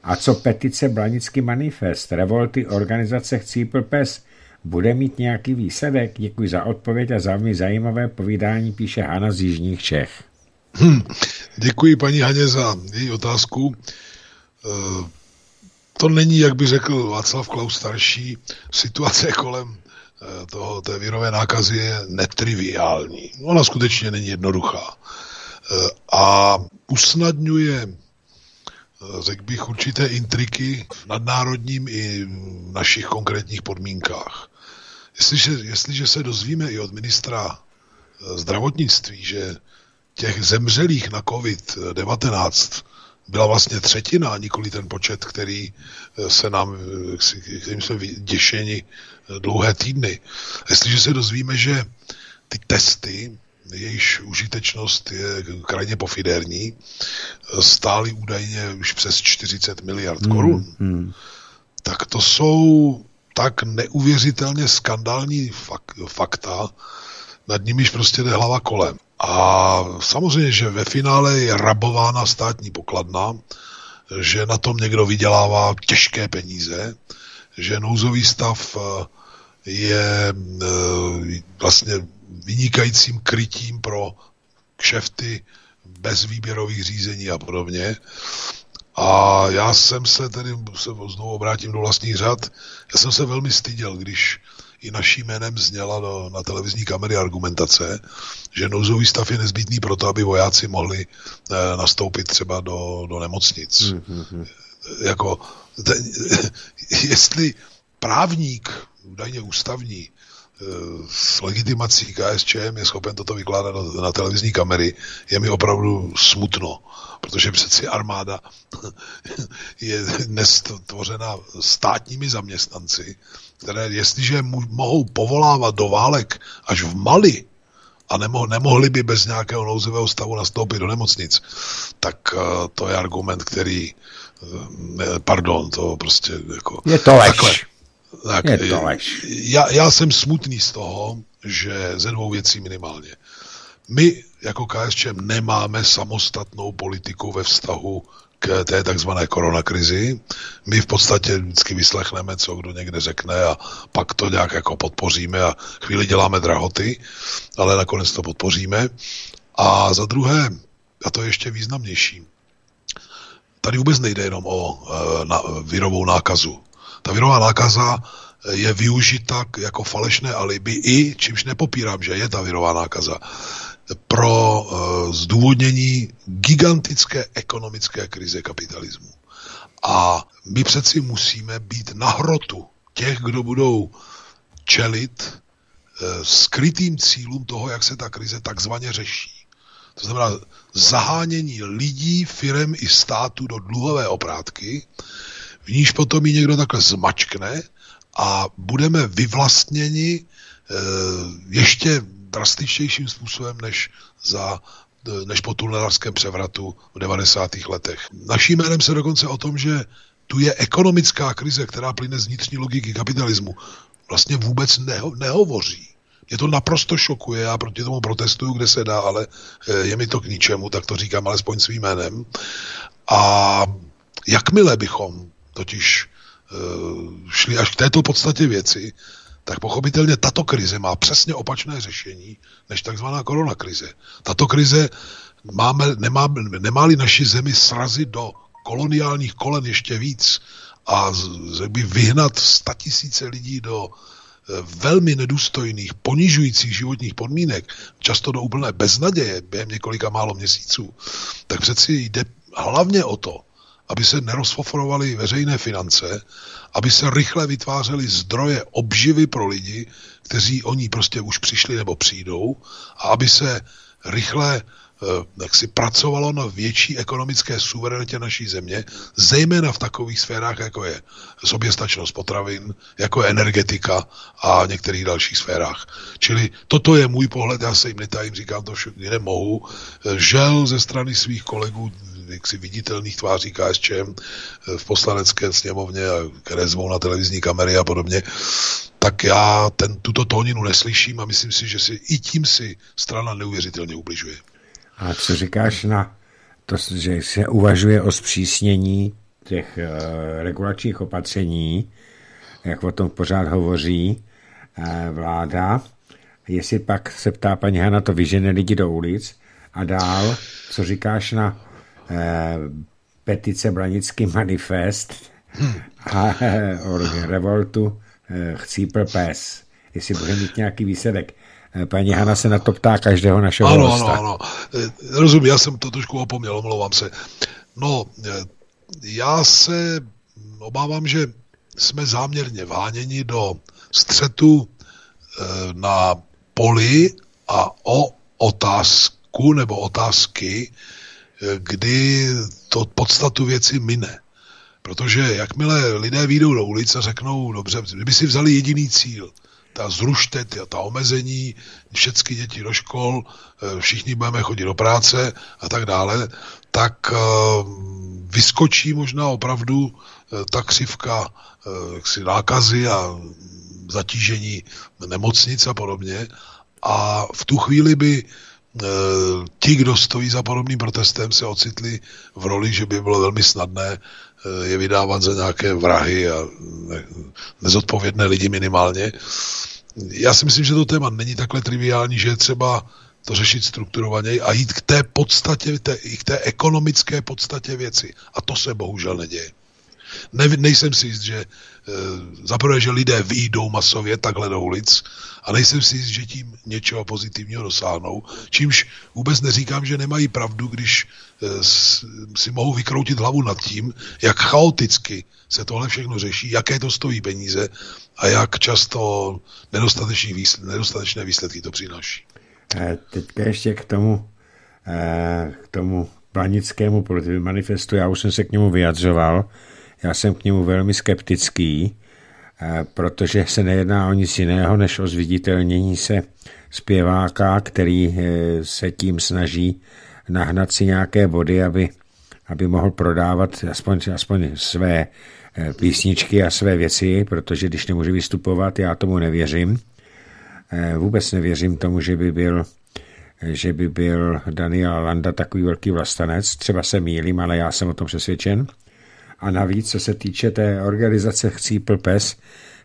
A co petice Blanický manifest, revolty organizace Chcípl pes, bude mít nějaký výsledek? Děkuji za odpověď a za velmi zajímavé povídání, píše Hana z Jižních Čech. Hmm, děkuji paní Haně za její otázku. E, to není, jak by řekl Václav Klaus starší, situace kolem e, toho, té virové nákazy je netriviální. Ona skutečně není jednoduchá. E, a usnadňuje řekl bych, určité intriky v nadnárodním i v našich konkrétních podmínkách. Jestliže, jestliže se dozvíme i od ministra eh, zdravotnictví, že těch zemřelých na COVID-19 byla vlastně třetina, nikoli ten počet, který eh, se nám, eh, kterým jsme děšeni dlouhé týdny. Jestliže se dozvíme, že ty testy, jejíž užitečnost je krajně pofidérní, stály údajně už přes 40 miliard hmm, korun, hmm. tak to jsou tak neuvěřitelně skandální fak- fakta, nad nimiž prostě jde hlava kolem. A samozřejmě, že ve finále je rabována státní pokladna, že na tom někdo vydělává těžké peníze, že nouzový stav eh, je eh, vlastně vynikajícím krytím pro kšefty bez výběrových řízení a podobně. A já jsem se tedy, se znovu obrátím do vlastních řad, já jsem se velmi styděl, když i naším jménem zněla do, na televizní kamery argumentace, že nouzový stav je nezbytný proto, aby vojáci mohli e, nastoupit třeba do, do nemocnic. Mm-hmm. Jako, te, jestli právník, údajně ústavní, s legitimací KSČM je schopen toto vykládat na, na televizní kamery, je mi opravdu smutno, protože přeci armáda je dnes tvořena státními zaměstnanci, které jestliže mohou povolávat do válek až v Mali a nemoh, nemohli by bez nějakého nouzového stavu nastoupit do nemocnic, tak uh, to je argument, který, uh, pardon, to prostě jako... Je to lež. Takhle, tak, je to lež. Já, já jsem smutný z toho, že ze dvou věcí minimálně. My jako KSČM nemáme samostatnou politiku ve vztahu k té takzvané koronakrizi. My v podstatě vždycky vyslechneme, co kdo někde řekne a pak to nějak jako podpoříme a chvíli děláme drahoty, ale nakonec to podpoříme. A za druhé, a to je ještě významnější, tady vůbec nejde jenom o e, na, virovou nákazu. Ta virová nákaza je využita jako falešné alibi i, čímž nepopírám, že je ta virová nákaza, pro uh, zdůvodnění gigantické ekonomické krize kapitalismu. A my přeci musíme být na hrotu těch, kdo budou čelit uh, skrytým cílům toho, jak se ta krize takzvaně řeší. To znamená zahánění lidí, firem i státu do dluhové oprátky, v níž potom ji někdo takhle zmačkne a budeme vyvlastněni uh, ještě drastičtějším způsobem než za než po tunelarském převratu v 90. letech. Naším jménem se dokonce o tom, že tu je ekonomická krize, která plyne z vnitřní logiky kapitalismu, vlastně vůbec neho, nehovoří. Mě to naprosto šokuje, já proti tomu protestuju, kde se dá, ale eh, je mi to k ničemu, tak to říkám alespoň svým jménem. A jakmile bychom totiž eh, šli až k této podstatě věci, tak pochopitelně tato krize má přesně opačné řešení než takzvaná koronakrize. Tato krize máme, nemá, nemá-li naši zemi srazit do koloniálních kolen ještě víc a by vyhnat statisíce lidí do eh, velmi nedůstojných, ponižujících životních podmínek, často do úplné beznaděje během několika málo měsíců, tak přeci jde hlavně o to, aby se nerozfoforovaly veřejné finance, aby se rychle vytvářely zdroje obživy pro lidi, kteří o ní prostě už přišli nebo přijdou a aby se rychle jak si pracovalo na větší ekonomické suverenitě naší země, zejména v takových sférách, jako je soběstačnost potravin, jako je energetika a některých dalších sférách. Čili toto je můj pohled, já se jim netajím, říkám to všechny nemohu. Žel ze strany svých kolegů jaksi viditelných tváří KSČM eh, v poslanecké sněmovně, které zvou na televizní kamery a podobně, tak já ten, tuto tóninu neslyším a myslím si, že si i tím si strana neuvěřitelně ubližuje. A co říkáš na to, že se uvažuje o zpřísnění těch uh, regulačních opatření, jak o tom pořád hovoří uh, vláda, jestli pak se ptá paní Hana, to vyžene lidi do ulic a dál, co říkáš na Eh, petice Blanický manifest a eh, o revoltu eh, Chcípl pes, jestli bude mít nějaký výsledek. Paní Hana se na to ptá každého našeho Ano, hosta. ano, ano. Rozumím, já jsem to trošku opomněl, omlouvám se. No, já se obávám, že jsme záměrně váněni do střetu na poli a o otázku nebo otázky, kdy to podstatu věci mine. Protože jakmile lidé výjdou do ulice a řeknou, dobře, kdyby si vzali jediný cíl, ta zrušte ta, ta omezení, všechny děti do škol, eh, všichni budeme chodit do práce a tak dále, tak uh, vyskočí možná opravdu ta křivka jaksi nákazy a zatížení nemocnic a podobně. A v tu chvíli by ti, kdo stojí za podobným protestem, se ocitli v roli, že by bylo velmi snadné je vydávat za nějaké vrahy a nezodpovědné lidi minimálně. Já si myslím, že to téma není takhle triviální, že je třeba to řešit strukturovaně a jít k té podstatě, té, k té ekonomické podstatě věci. A to se bohužel neděje. Ne, nejsem si jist, že zaprvé, že lidé výjdou masově takhle do ulic a nejsem si jist, že tím něčeho pozitivního dosáhnou. Čímž vůbec neříkám, že nemají pravdu, když e, s, si mohou vykroutit hlavu nad tím, jak chaoticky se tohle všechno řeší, jaké to stojí peníze a jak často nedostatečné výsledky to přináší. Eh, teďka ještě k tomu, eh, k tomu planickému manifestu, já už jsem se k němu vyjadřoval, já jsem k němu velmi skeptický, eh, protože se nejedná o nic jiného, než o zviditelnění se zpěváka, který se tím snaží nahnat si nějaké body, aby, aby mohl prodávat aspoň, aspoň své písničky a své věci, protože když nemůže vystupovat, já tomu nevěřím. Eh, vůbec nevěřím tomu, že by byl že by byl Daniel Landa takový velký vlastanec. Třeba se mýlím, ale já jsem o tom přesvědčen. A navíc, co se týče té organizace Chcípl pes,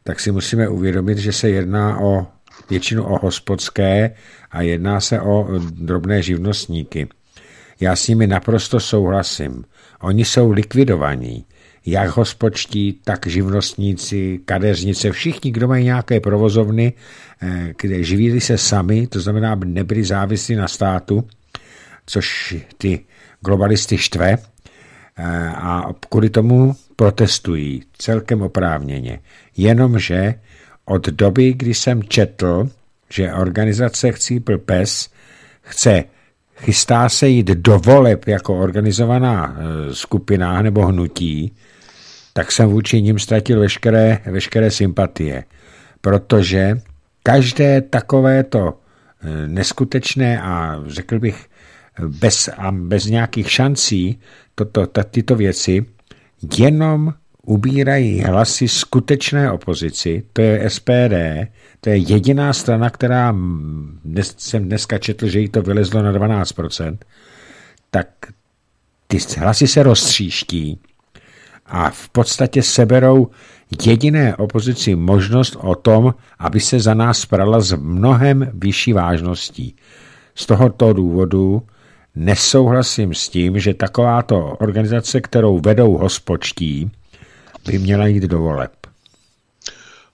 tak si musíme uvědomit, že se jedná o většinu o hospodské a jedná se o drobné živnostníky. Já s nimi naprosto souhlasím. Oni jsou likvidovaní jak hospodští, tak živnostníci, kadeřnice, všichni, kdo mají nějaké provozovny, eh, kde živí se sami, to znamená, aby nebyli závislí na státu, což ty globalisty štve, a kvůli tomu protestují celkem oprávněně. Jenomže od doby, kdy jsem četl, že organizace Chcípl pes chce chystá se jít do voleb jako organizovaná eh, skupina nebo hnutí, tak jsem vůči ním ztratil veškeré, veškeré sympatie, protože každé takovéto eh, neskutečné a řekl bych bez, a bez nějakých šancí toto, tyto věci jenom ubírají hlasy skutečné opozici, to je SPD, to je jediná strana, která dnes, jsem dneska četl, že jí to vylezlo na 12%, tak ty hlasy se roztříští a v podstatě seberou jediné opozici možnost o tom, aby se za nás sprala s mnohem vyšší vážností. Z tohoto důvodu nesouhlasím s tím, že takováto organizace, kterou vedou hospočtí, by měla jít do voleb.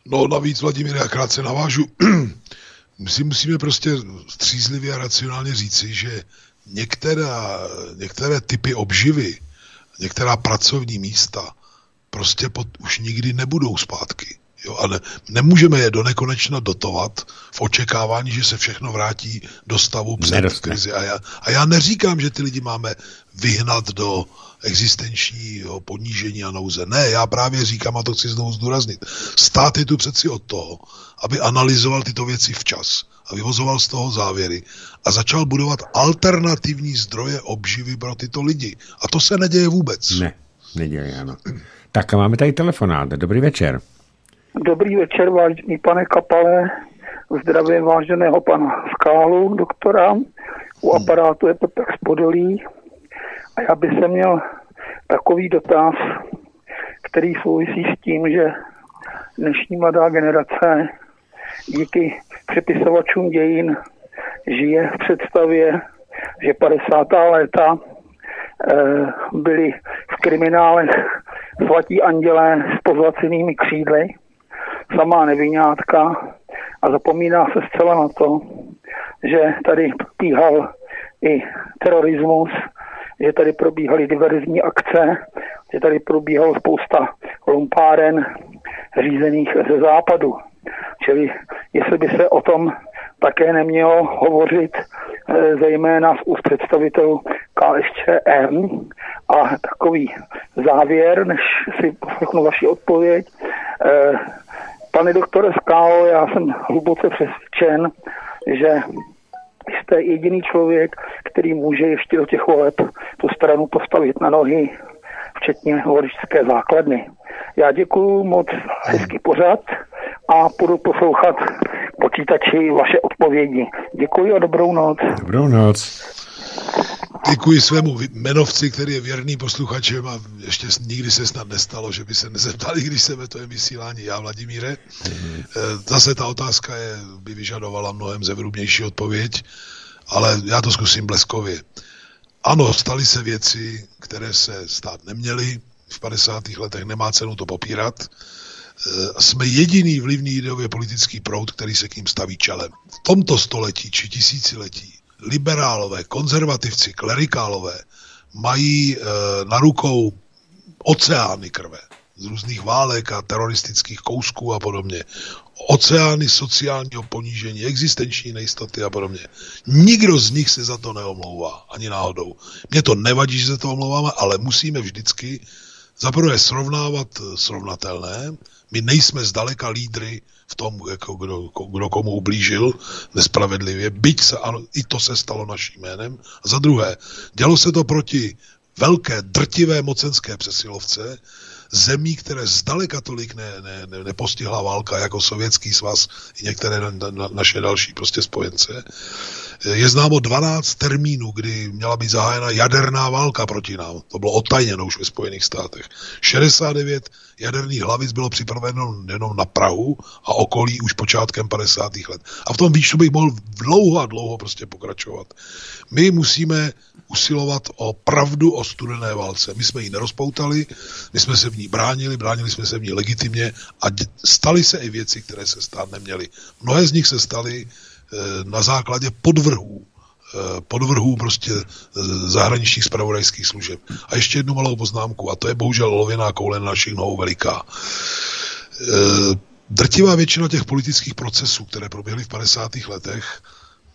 No navíc, Vladimír, já krátce navážu. My si musíme prostě střízlivě a racionálně říci, že některá, některé typy obživy, některá pracovní místa prostě pod, už nikdy nebudou zpátky. Jo, a ne, nemůžeme je do nekonečna dotovat v očekávání, že se všechno vrátí do stavu před Nedostne. krizi. A já, a já neříkám, že ty lidi máme vyhnat do existenčního ponížení a nouze. Ne, já právě říkám, a to chci znovu zdůraznit, stát je tu přeci od toho, aby analyzoval tyto věci včas a vyvozoval z toho závěry a začal budovat alternativní zdroje obživy pro tyto lidi. A to se neděje vůbec. Ne, neděje, ano. Tak a máme tady telefonát. Dobrý večer. Dobrý večer, vážený pane Kapale. Zdravím váženého pana Skálu, doktora. U aparátu je Petr Spodolí. A já bych se měl takový dotaz, který souvisí s tím, že dnešní mladá generace díky přepisovačům dějin žije v představě, že 50. léta eh, byli v kriminálech svatí andělé s pozlacenými křídly, samá nevinátka a zapomíná se zcela na to, že tady probíhal i terorismus, že tady probíhaly diverzní akce, že tady probíhalo spousta lumpáren řízených ze západu. Čili jestli by se o tom také nemělo hovořit eh, zejména z úst představitelů KSČM a takový závěr, než si poslechnu vaši odpověď. Eh, pane doktore Skálo, já jsem hluboce přesvědčen, že jste jediný člověk, který může ještě do těch voleb tu stranu postavit na nohy, včetně voličské základny. Já děkuji moc hezký pořad a budu poslouchat počítači vaše odpovědi. Děkuji a dobrou noc. Dobrou noc. Děkuji svému jmenovci, který je věrný posluchačem a ještě nikdy se snad nestalo, že by se nezeptali, když se to je vysílání já, Vladimíre. Mm. Zase ta otázka je, by vyžadovala mnohem zevrubnější odpověď, ale já to zkusím bleskově. Ano, staly se věci, které se stát neměly v 50. letech, nemá cenu to popírat. Eh, jsme jediný vlivný ideově politický proud, který se k ním staví čelem. V tomto století či tisíciletí liberálové, konzervativci, klerikálové mají e, na rukou oceány krve z různých válek a teroristických kousků a podobně. Oceány sociálního ponížení, existenční nejistoty a podobně. Nikdo z nich se za to neomlouvá, ani náhodou. Mně to nevadí, že se to omlouváme, ale musíme vždycky zaprvé srovnávat srovnatelné. My nejsme zdaleka lídry v tom, jako kdo, kdo komu ublížil nespravedlivě, byť se, ano, i to se stalo naším jménem. A za druhé, dělo se to proti velké, drtivé mocenské přesilovce, zemí, které zdaleka tolik ne, ne, ne, nepostihla válka, jako Sovětský svaz i některé na, na, naše další prostě spojence. Je známo 12 termínů, kdy měla být zahájena jaderná válka proti nám. To bylo otajněno už ve Spojených státech. 69 jaderných hlavic bylo připraveno jenom na Prahu a okolí už počátkem 50. let. A v tom výčtu bych mohl dlouho a dlouho prostě pokračovat. My musíme usilovat o pravdu o studené válce. My jsme ji nerozpoutali, my jsme se v ní bránili, bránili jsme se v ní legitimně a staly se i věci, které se stát neměly. Mnohé z nich se staly na základě podvrhů eh, podvrhů prostě eh, zahraničních spravodajských služeb. A ještě jednu malou poznámku, a to je bohužel lověná koule na našich nohou veliká. Drtivá většina těch politických procesů, které proběhly v 50. letech,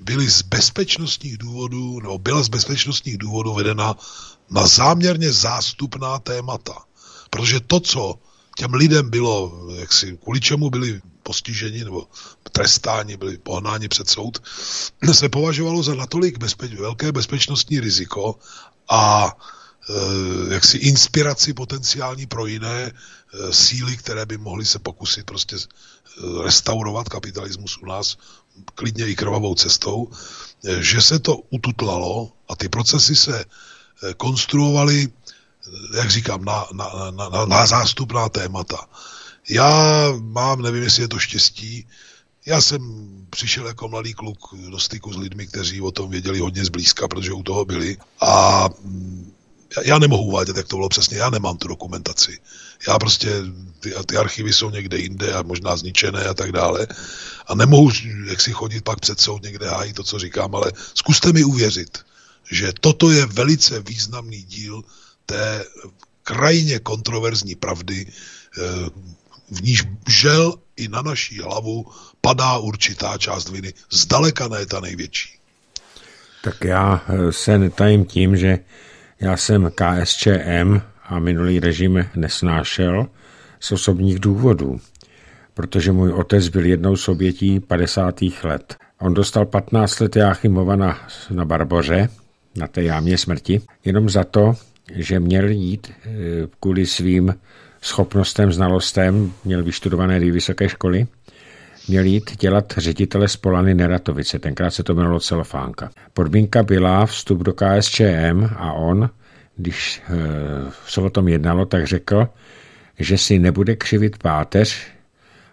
byly z bezpečnostních důvodů, nebo byla z bezpečnostních důvodů vedena na záměrně zástupná témata. Protože to, co těm lidem bylo, jak si, kvůli čemu byli postiženi nebo trestáni, byli pohnáni před soud, se považovalo za natolik bezpeč, velké bezpečnostní riziko a e, jaksi inspiraci potenciální pro jiné e, síly, které by mohly se pokusit prostě e, restaurovat kapitalismus u nás klidně i krvavou cestou, eh, že se to ututlalo a ty procesy se eh, konstruovaly, jak říkám, na, na, na, na, na zástupná témata. Já mám, nevím, jestli je to štěstí, já jsem přišel jako mladý kluk do styku s lidmi, kteří o tom věděli hodně zblízka, protože u toho byli. A mm, já nemohu uvádět, jak to bylo přesně, já nemám tu dokumentaci. Já prostě, ty, ty archivy jsou někde jinde a možná zničené a tak dále. A nemohu jak si chodit pak před soud někde hájit to, co říkám, ale zkuste mi uvěřit, že toto je velice významný díl té krajně kontroverzní pravdy, eh, v níž žel i na naší hlavu padá určitá část viny, zdaleka ne ta největší. Tak já eh, se netajím tím, že já jsem KSČM a minulý režim nesnášel z osobních důvodů, protože můj otec byl jednou z obětí 50. let. On dostal 15 let Jáchymova na, na Barboře, na té jámě smrti, jenom za to, že měl jít e, kvůli svým schopnostem, znalostem, měl vyštudované dvě vysoké školy, měl jít dělat ředitele z Polany Neratovice, tenkrát se to jmenovalo celofánka. Podmínka byla vstup do KSČM a on, když eh, se o tom jednalo, tak řekl, že si nebude křivit páteř,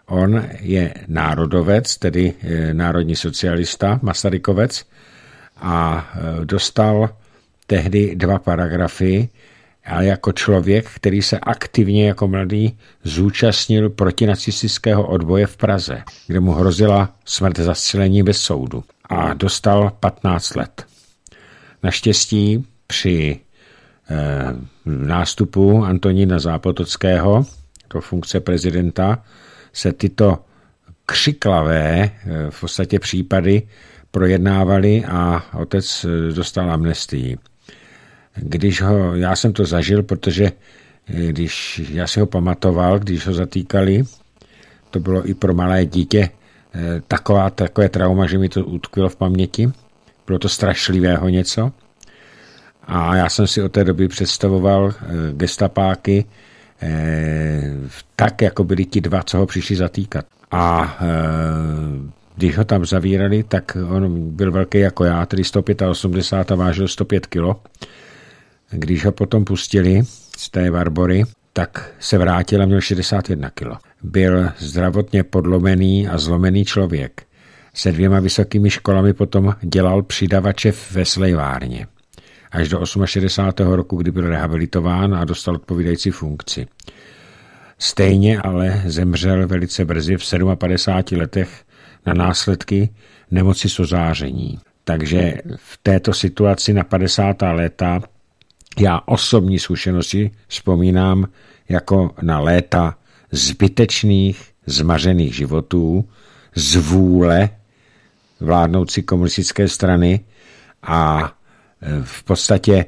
on je národovec, tedy eh, národní socialista, Masarykovec, a eh, dostal tehdy dva paragrafy, a jako člověk, který se aktivně jako mladý zúčastnil protinacistického odboje v Praze, kde mu hrozila smrt zastřelení bez soudu a dostal 15 let. Naštěstí při eh, nástupu Antonína Zápotockého do funkce prezidenta se tyto křiklavé eh, v podstatě případy projednávaly a otec eh, dostal amnestii když ho, já jsem to zažil, protože eh, když já si ho pamatoval, když ho zatýkali, to bylo i pro malé dítě eh, taková, takové trauma, že mi to utkvělo v paměti. Bylo to strašlivého něco. A já jsem si od té doby představoval eh, gestapáky, tak, jako byli ti dva, co ho přišli zatýkat. A když ho tam zavírali, tak on byl velký jako já, tedy 185 a vážil 105 kilo. Když ho potom pustili z té Barbory, tak se vrátil a měl 61 kilo. Byl zdravotně podlomený a zlomený člověk. Se dvěma vysokými školami potom dělal přidavače ve slejvárně. Až do 68. roku, kdy byl rehabilitován a dostal odpovídající funkci. Stejně ale zemřel velice brzy v 57 letech na následky nemoci sozáření. Takže v této situaci na 50. léta já osobní zkušenosti vzpomínám jako na léta zbytečných, zmařených životů, z vůle vládnoucí komunistické strany a e, v podstatě e,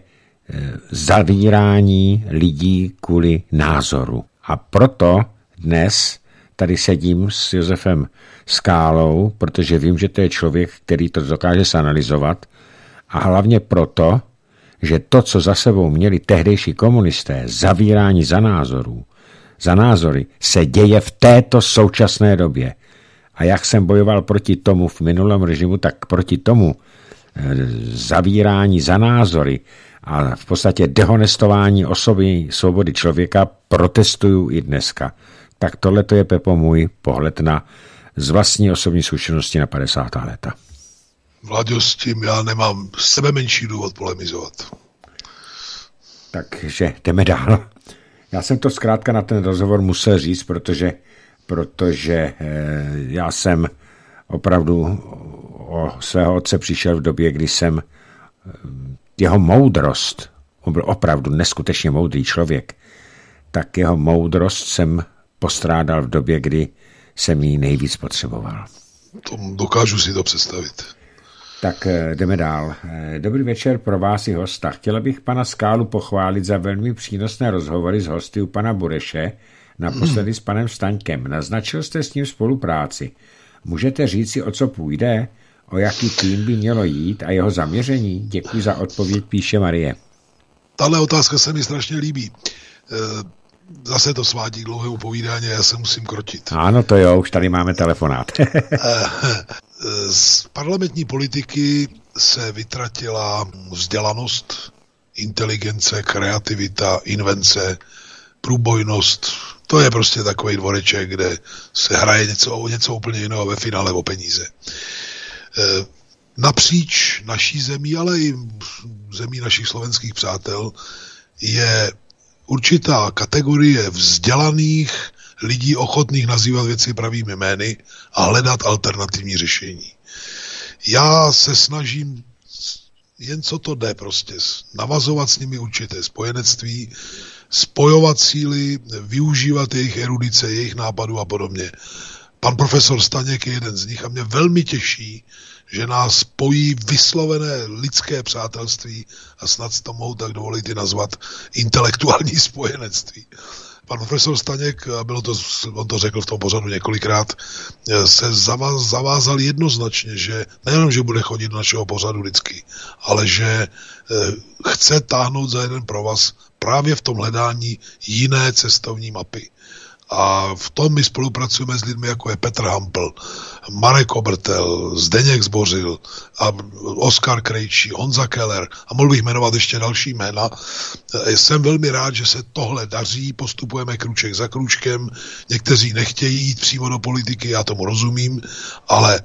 zavírání lidí kvůli názoru. A proto dnes tady sedím s Josefem Skálou, protože vím, že to je člověk, který to dokáže sanalizovat a hlavně proto, že to, co za sebou měli tehdejší komunisté, zavírání za názorů, za názory, se děje v této současné době. A jak jsem bojoval proti tomu v minulém režimu, tak proti tomu e, zavírání za názory a v podstatě dehonestování osoby svobody člověka protestuju i dneska. Tak tohle to je, Pepo, můj pohled na z vlastní osobní zkušenosti na 50. léta. Vlaďo, s tím já nemám sebe menší důvod polemizovat. Takže jdeme dál. Já jsem to zkrátka na ten rozhovor musel říct, protože, protože eh, já jsem opravdu o svého otce přišel v době, kdy jsem eh, jeho moudrost, on byl opravdu neskutečně moudrý člověk, tak jeho moudrost jsem postrádal v době, kdy jsem ji nejvíc potřeboval. To dokážu si to představit. Tak eh, jdeme dál. Eh, dobrý večer pro vás i hosta. Chtěla bych pana Skálu pochválit za velmi přínosné rozhovory s hosty u pana Bureše, naposledy s panem Staňkem. Naznačil jste s ním spolupráci. Můžete říct si, o co půjde? O jaký tým by mělo jít a jeho zaměření? Děkuji za odpověď, píše Marie. Tahle otázka se mi strašně líbí. Eh, zase to svádí k dlouhému povídání já se musím krotit. Ano, to jo, už tady máme telefonát. Z parlamentní politiky se vytratila vzdělanost, inteligence, kreativita, invence, průbojnost. To je prostě takový dvoreček, kde se hraje něco, něco úplně jiného ve finále o peníze. E, napříč naší zemí, ale i zemí našich slovenských přátel je určitá kategorie vzdělaných lidí ochotných nazývat věci pravými jmény a hledat alternativní řešení. Já se snažím jen co to jde prostě, navazovat s nimi určité spojenectví, spojovat síly, využívat jejich erudice, jejich nápadů a podobně. Pan profesor Staněk je jeden z nich a mě velmi těší, že nás spojí vyslovené lidské přátelství a snad to mohu tak dovolit i nazvat intelektuální spojenectví. Pan profesor Staněk, a bylo to, on to řekl v tom pořadu několikrát, se zavázal jednoznačně, že nejenom, že bude chodit do našeho pořadu vždycky, ale že eh, chce táhnout za jeden provaz právě v tom hledání jiné cestovní mapy. A v tom my spolupracujeme s lidmi, jako je Petr Hampl, Marek Obrtel, Zdeněk Zbořil a Oskar Krejčí, Honza Keller a mohl bych jmenovat ještě další jména. Jsem velmi rád, že se tohle daří, postupujeme kruček za kručkem, někteří nechtějí jít přímo do politiky, já tomu rozumím, ale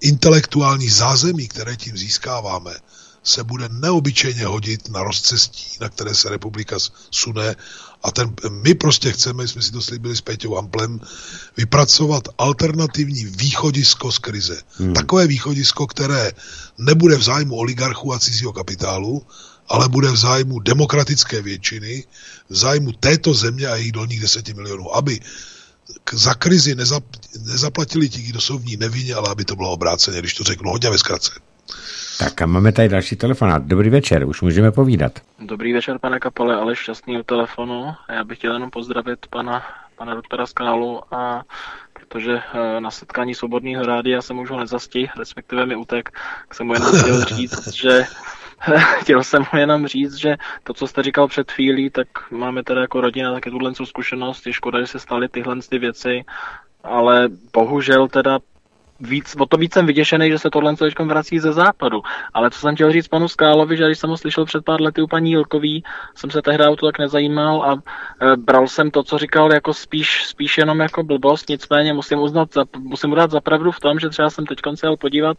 intelektuální zázemí, které tím získáváme, se bude neobyčejně hodit na rozcestí, na které se republika sune a ten, my prostě chceme, jsme si to slíbili s Peťou Amplem, vypracovat alternativní východisko z krize. Hmm. Takové východisko, které nebude v zájmu oligarchů a cizího kapitálu, ale bude v zájmu demokratické většiny, v zájmu této země a jejich dolních deseti milionů, aby za krizi nezap, nezaplatili ti, kdo jsou v ní nevinně, ale aby to bylo obráceně, když to řeknu hodně ve zkratce. Tak a máme tady další telefonát. Dobrý večer, už můžeme povídat. Dobrý večer, pane Kapale, ale šťastný u telefonu. Já bych chtěl jenom pozdravit pana, pana doktora Skálu a protože eh, na setkání svobodného rádia jsem už ho nezastih, respektive mi utek, tak jsem mu jenom chtěl říct, že chtěl jsem mu jenom říct, že to, co jste říkal před chvílí, tak máme teda jako rodina taky tuhle zkušenost, je škoda, že se staly tyhle ty věci, ale bohužel teda víc, o to víc jsem vyděšený, že se tohle teď vrací ze západu. Ale co jsem chtěl říct panu Skálovi, že když jsem ho slyšel před pár lety u paní Jilkový, jsem se tehdy o to tak nezajímal a e, bral jsem to, co říkal, jako spíš, spíš jenom jako blbost, nicméně musím uznat, musím mu dát zapravdu v tom, že třeba jsem teď se jel podívat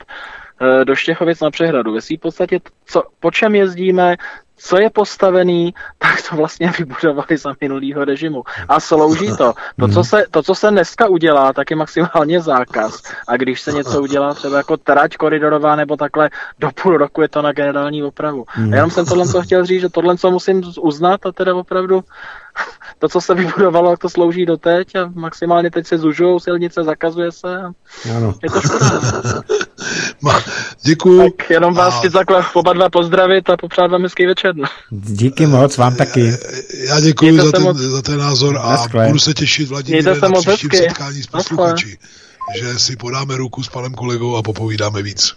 e, do Štěchovic na přehradu. Ve v podstatě, co, po čem jezdíme, co je postavený, tak to vlastně vybudovali za minulýho režimu. A slouží to. To co, se, to, co se dneska udělá, tak je maximálně zákaz. A když se něco udělá, třeba jako trať koridorová nebo takhle, do půl roku je to na generální opravu. A jenom jsem tohle co chtěl říct, že tohle co musím uznat a teda opravdu to, co se vybudovalo, jak to slouží doteď a maximálně teď se zužují silnice, zakazuje se a ano. je to škoda. Děkuju. Tak jenom vás chci takhle oba dva pozdravit a popřát vám hezký večer. Díky moc, vám taky. Já děkuji za ten, moc... za ten názor a Naskle. budu se těšit, Vladimíre, na příštím hezky. setkání s posluchači, že si podáme ruku s panem kolegou a popovídáme víc.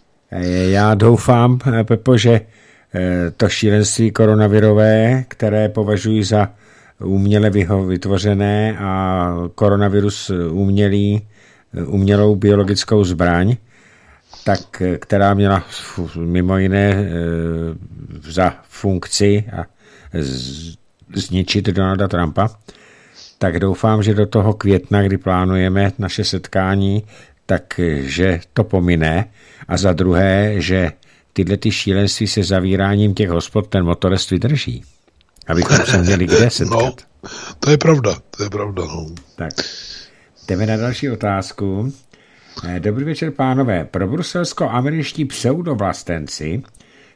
Já doufám, Pepo, že eh, to šílenství koronavirové, které považuji za uměle vytvořené a koronavirus umělý, umělou biologickou zbraň, tak, která měla mimo jiné e, za funkci a zničit Donalda Trumpa, tak doufám, že do toho května, kdy plánujeme naše setkání, takže to pomine. A za druhé, že tyhle ty šílenství se zavíráním těch hospod ten motorist vydrží. Abychom se měli kde setkat. No, to je pravda, to je pravda. No. Tak, jdeme na další otázku. Eh, dobrý večer, pánové. Pro bruselsko-američtí pseudovlastenci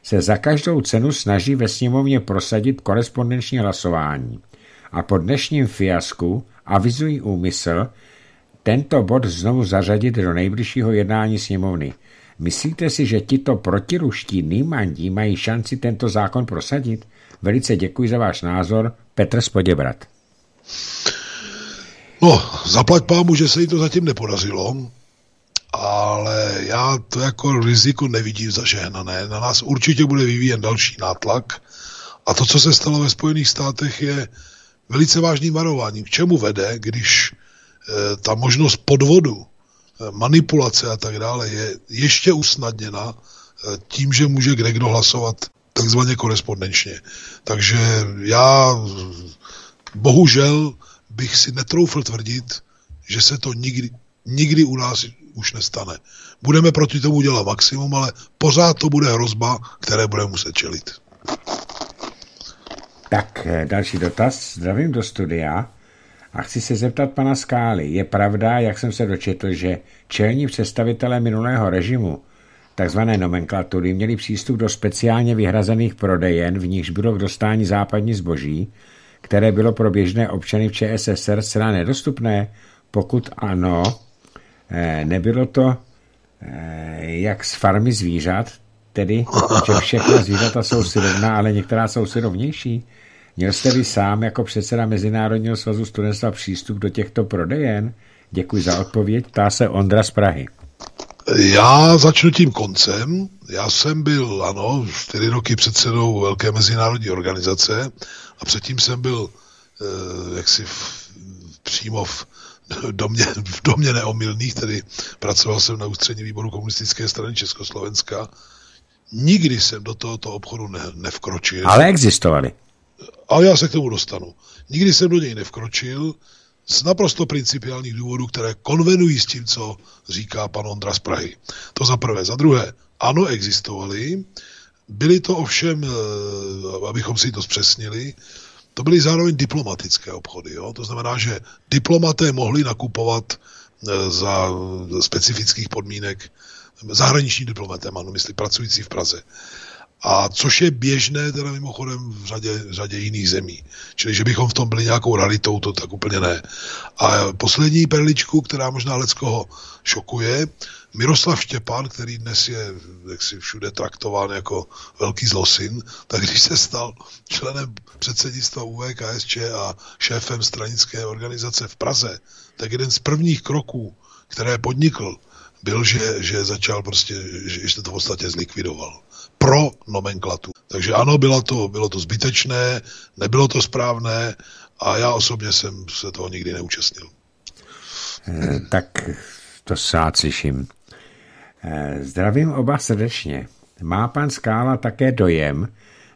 se za každou cenu snaží ve sněmovně prosadit korespondenční hlasování. A po dnešním fiasku avizují úmysl tento bod znovu zařadit do nejbližšího jednání sněmovny. Myslíte si, že tito protiruští nýmandí mají šanci tento zákon prosadit? Velice děkuji za váš názor. Petr Spoděbrat. No, zaplať pámu, že se jí to zatím nepodařilo, ale já to jako riziko nevidím zažehnané. Na nás určitě bude vyvíjen další nátlak a to, co se stalo ve Spojených státech, je velice vážným varováním. K čemu vede, když e, ta možnost podvodu, e, manipulace a tak dále je ještě usnadněna e, tím, že může kde kdo hlasovat takzvaně korespondenčně. Takže já bohužel bych si netroufl tvrdit, že se to nikdy, nikdy u nás už nestane. Budeme proti tomu dělat maximum, ale pořád to bude hrozba, které budeme muset čelit. Tak, eh, další dotaz. Zdravím do studia a chci se zeptat pana Skály. Je pravda, jak jsem se dočetl, že čelní představitelé minulého režimu takzvané nomenklatury měli přístup do speciálně vyhrazených prodejen, v nichž bylo k dostání západní zboží, které bylo pro běžné občany v ČSSR zcela nedostupné? Pokud ano, eh, nebylo to eh, jak z farmy zvířat, tedy, že všechna zvířata jsou syrovná, ale některá jsou syrovnější. Měl jste vy sám jako předseda Mezinárodního svazu studentstva přístup do těchto prodejen? Děkuji za odpověď, ptá se Ondra z Prahy. Já začnu tím koncem. Já jsem byl, ano, čtyři roky předsedou velké mezinárodní organizace a předtím jsem byl eh, jaksi v, přímo v domě, v domě neomilných, tedy pracoval jsem na ústřední výboru komunistické strany Československa. Nikdy jsem do tohoto obchodu ne, nevkročil. Ale existovali. A já se k tomu dostanu. Nikdy jsem do něj nevkročil, z naprosto principiálních důvodů, které konvenují s tím, co říká pan Ondra z Prahy. To za prvé. Za druhé, ano, existovaly. Byly to ovšem, eh, abychom si to zpřesnili, to byly zároveň diplomatické obchody. Jo? To znamená, že diplomaté mohli nakupovat eh, za specifických podmínek zahraniční diplomaté, mám mysli pracující v Praze a což je běžné teda mimochodem v řadě, řadě jiných zemí. Čili, že bychom v tom byli nějakou realitou, to tak úplně ne. A poslední perličku, která možná leckoho šokuje, Miroslav Štěpán, který dnes je jaksi všude traktován jako velký zlosin, tak když se stal členem předsednictva UVKSČ a šéfem stranické organizace v Praze, tak jeden z prvních kroků, které podnikl, byl, že, že začal prostě, že, že to v podstatě zlikvidoval. Pro nomenklatu. Takže ano, bylo to, bylo to zbytečné, nebylo to správné a já osobně jsem se toho nikdy neúčastnil. Eh, tak to se slyším. Eh, zdravím oba srdečně. Má pan Skála také dojem,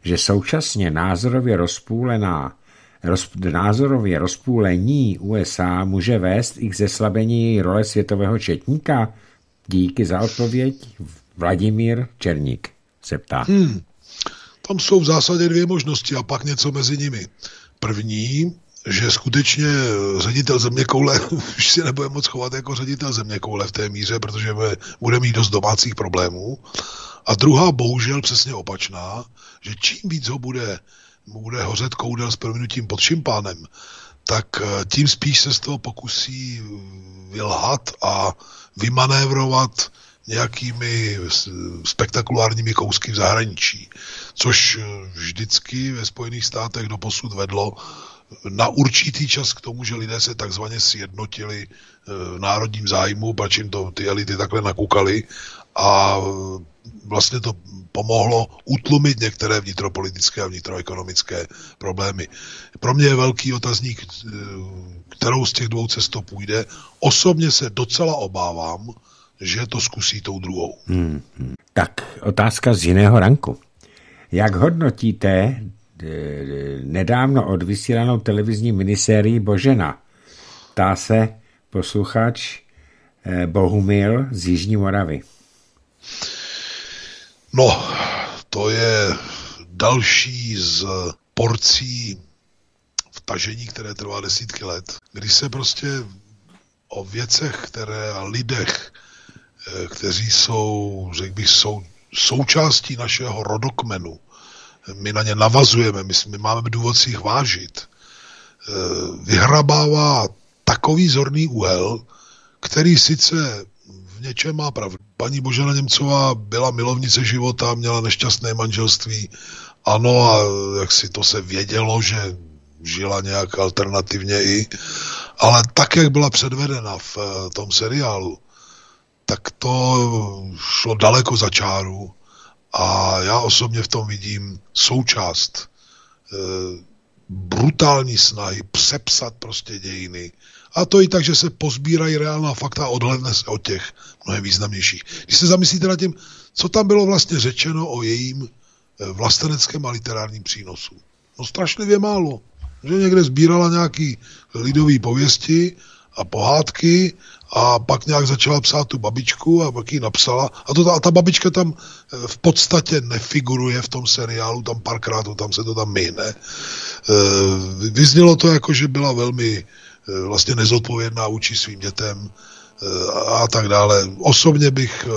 že současně názorově rozpůlená roz, názorově rozpůlení USA může vést i k zeslabení role světového četníka? Díky za odpověď Vladimír Černík se ptá. Hmm. Tam jsou v zásadě dvě možnosti a pak něco mezi nimi. První, že skutečně ředitel země koule už si nebude moc chovat jako ředitel země koule v té míře, protože bude mít dost domácích problémů. A druhá, bohužel přesně opačná, že čím víc ho bude, bude hořet koudel s prominutím pod šimpánem, tak eh, tím spíš se z toho pokusí vylhat a vymanévrovat nějakými spektakulárními kousky v zahraničí, což eh, vždycky ve Spojených státech doposud vedlo na určitý čas k tomu, že lidé se takzvaně sjednotili eh, v národním zájmu, pač jim to ty elity takhle nakukali a vlastně to pomohlo utlumit některé vnitropolitické a vnitroekonomické problémy. Pro mě je velký otazník, eh, kterou z těch dvou cest to půjde. Osobně se docela obávám, že to zkusí tou druhou. Hmm, hmm. Tak otázka z jiného ranku. Jak hodnotíte nedávno odvysílanou televizní minisérii Božena? Tá se posluchač eh, Bohumil z Jižní Moravy. No, to je další z porcí vtažení, které trvá desítky let, kdy se prostě o věcech, které a lidech, eh, kteří jsou, řekl bych, jsou součástí našeho rodokmenu, my na ně navazujeme, my, my máme důvod si jich vážit, eh, vyhrabává takový zorný úhel, který sice v něčem má pravdu. Paní Božena Němcová byla milovnice života, měla nešťastné manželství, ano a jak si to se vědělo, že žila nějak alternativně i, ale tak, jak byla předvedena v eh, tom seriálu, tak to šlo daleko za čáru a já osobně v tom vidím součást e, brutální snahy přepsat prostě dějiny. A to i tak, že se pozbírají reálná fakta a odhledne se od těch mnohem významnějších. Když se zamyslíte nad tím, co tam bylo vlastně řečeno o jejím e, vlasteneckém a literárním přínosu. No strašlivě málo. Že někde sbírala nějaký lidový pověsti a pohádky a pak nějak začala psát tu babičku a pak ji napsala. A, to, a ta babička tam eh, v podstatě nefiguruje v tom seriálu, tam párkrát tam se to tam myhne. E, vyznělo to jako, že byla velmi e, vlastně nezodpovědná vůči svým dětem a tak dále. Osobně bych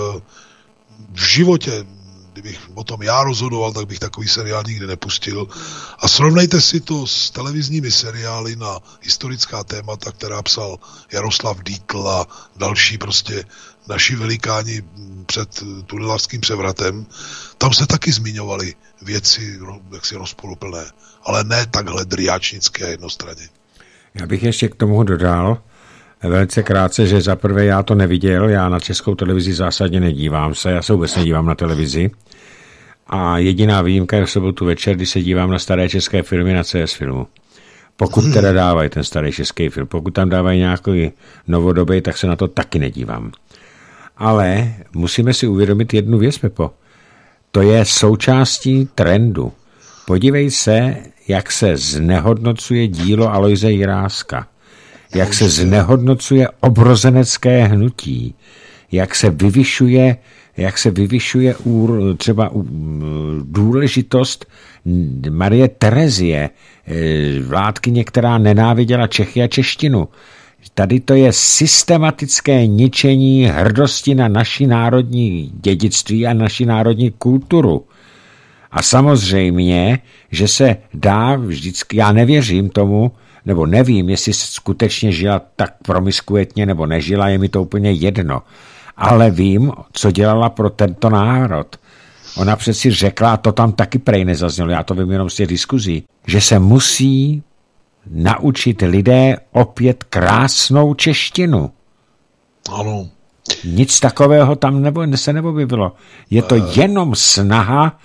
v životě kdybych o tom já rozhodoval, tak bych takový seriál nikdy nepustil. A srovnejte si to s televizními seriály na historická témata, která psal Jaroslav Dítl a další prostě naši velikáni před tunelářským převratem. Tam se taky zmiňovaly věci jaksi rozporuplné, ale ne takhle driáčnické jednostranně. Já bych ještě k tomu dodal, velice krátce, že za prvé já to neviděl, já na českou televizi zásadně nedívám se, já se vůbec nedívám na televizi. A jediná výjimka je v sobotu večer, kdy se dívám na staré české filmy na CS filmu. Pokud hmm. teda dávají ten starý český film, pokud tam dávají nějaký novodobý, tak se na to taky nedívám. Ale musíme si uvědomit jednu věc, Pepo. To je součástí trendu. Podívej se, jak se znehodnocuje dílo Aloise Jiráska jak se znehodnocuje obrozenecké hnutí, jak se vyvyšuje, jak se vyvyšuje úr, třeba důležitost Marie Terezie, e, vládkyně, která nenáviděla Čechy a češtinu. Tady to je systematické ničení hrdosti na naši národní dědictví a naši národní kulturu. A samozřejmě, že se dá vždycky, já nevěřím tomu, nebo nevím, jestli skutečně žila tak promiskuetně nebo nežila, je mi to úplně jedno. Ale vím, co dělala pro tento národ. Ona přeci řekla, a to tam taky prej nezaznělo, já to vím jenom z těch diskuzí, že se musí naučit lidé opět krásnou češtinu. Ano, Nic takového tam nebo, se neobjevilo. Je to jenom snaha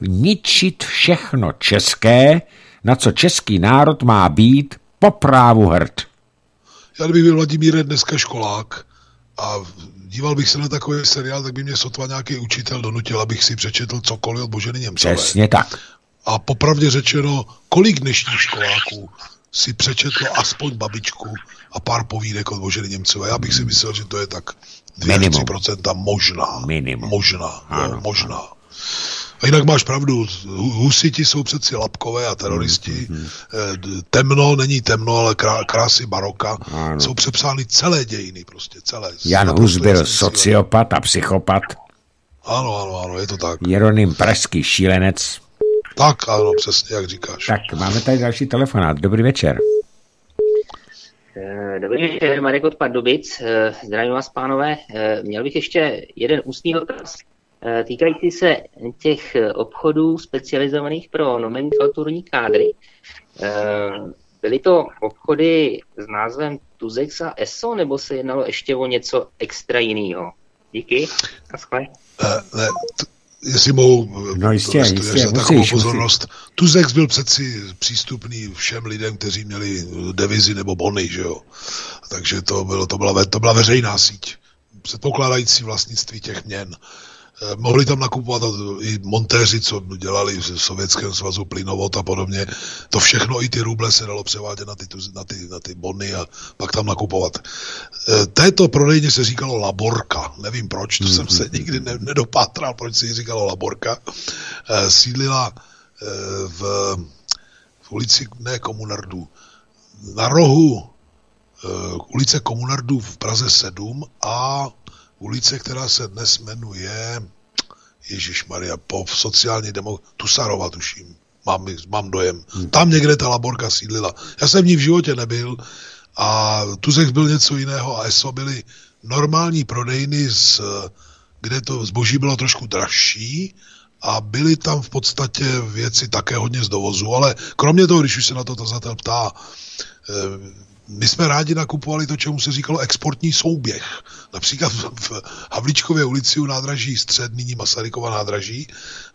ničit všechno české, na co český národ má být po právu hrd. Já kdybych byl Vladimír dneska školák a díval bych se na takový seriál, tak by mě sotva nějaký učitel donutil, abych si přečetl cokoliv od Boženy Němcové. Přesně tak. A popravdě řečeno, kolik dnešních školáků si přečetlo aspoň babičku a pár povídek od Boženy Němcové. Já bych si myslel, že to je tak 2-3% možná. Minimum. Možná, ano, jo, možná. Ano. A jinak máš pravdu, husiti jsou přeci lapkové a teroristi. Mm-hmm. Temno není temno, ale krá, krásy baroka. Ano. Jsou přepsány celé dějiny, prostě celé. Jan Hus byl sociopat a psychopat. Ano, ano, ano, je to tak. Jeronym Pražský šílenec. Tak, ano, přesně, jak říkáš. Tak, máme tady další telefonát. Dobrý večer. Eh, dobrý večer, Marek od Pardubic. Eh, zdravím vás, pánové. Měl bych ještě jeden ústní dotaz. Eh, týkající se těch eh, obchodů specializovaných pro nomenklaturní kádry. Eh, byly to obchody s názvem Tuzex a ESO, nebo se jednalo ještě o něco extra jiného? Díky. T- jestli mohu no jistě, to, jistě, jistě takovou musíš, pozornost. Musíš. Tuzex byl přeci přístupný všem lidem, kteří měli devizy nebo bony, že jo. Takže to, bylo, to, byla, to byla veřejná síť, předpokládající vlastnictví těch měn. Eh, mohli tam nakupovat i montéři, co dělali v Sovětském svazu plynovod a podobně. To všechno, i ty ruble se dalo převádět na ty, na ty, na ty bony a pak tam nakupovat. Eh, této prodejně se říkalo Laborka. Nevím proč, to jsem se nikdy ne, nedopátral, proč se jí říkalo Laborka. Eh, sídlila v, v ulici, ne Komunardů, na rohu ulice Komunardů v Praze 7 a ulice, která se dnes jmenuje Ježíš Maria, po sociální demo, Tusarova tuším, mám, mám dojem. Hmm. Tam někde ta laborka sídlila. Já jsem v ní v životě nebyl a Tuzek byl něco jiného a ESO byly normální prodejny, z, kde to zboží bylo trošku dražší a byly tam v podstatě věci také hodně z dovozu, ale kromě toho, když už se na to tazatel ptá, eh, my jsme rádi nakupovali to, čemu se říkalo exportní souběh. Například v Havlíčkově ulici u nádraží Střed, nyní Masarykova nádraží,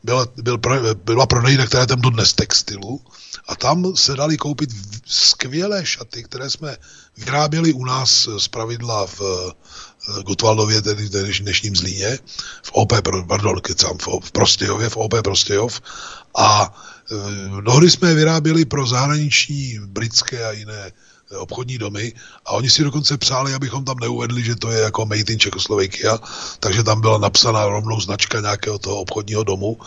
byla, byl, byla prodejna, která je tam dodnes textilu a tam se dali koupit skvělé šaty, které jsme vyráběli u nás z pravidla v eh, Gotwaldově, tedy v dnešním Zlíně, v OP, pardon, kecám, v Prostějově, v OP Prostějov a eh, mnohdy jsme je vyráběli pro zahraniční, britské a jiné obchodní domy a oni si dokonce přáli, abychom tam neuvedli, že to je jako Made in Czechoslovakia, takže tam byla napsaná rovnou značka nějakého toho obchodního domu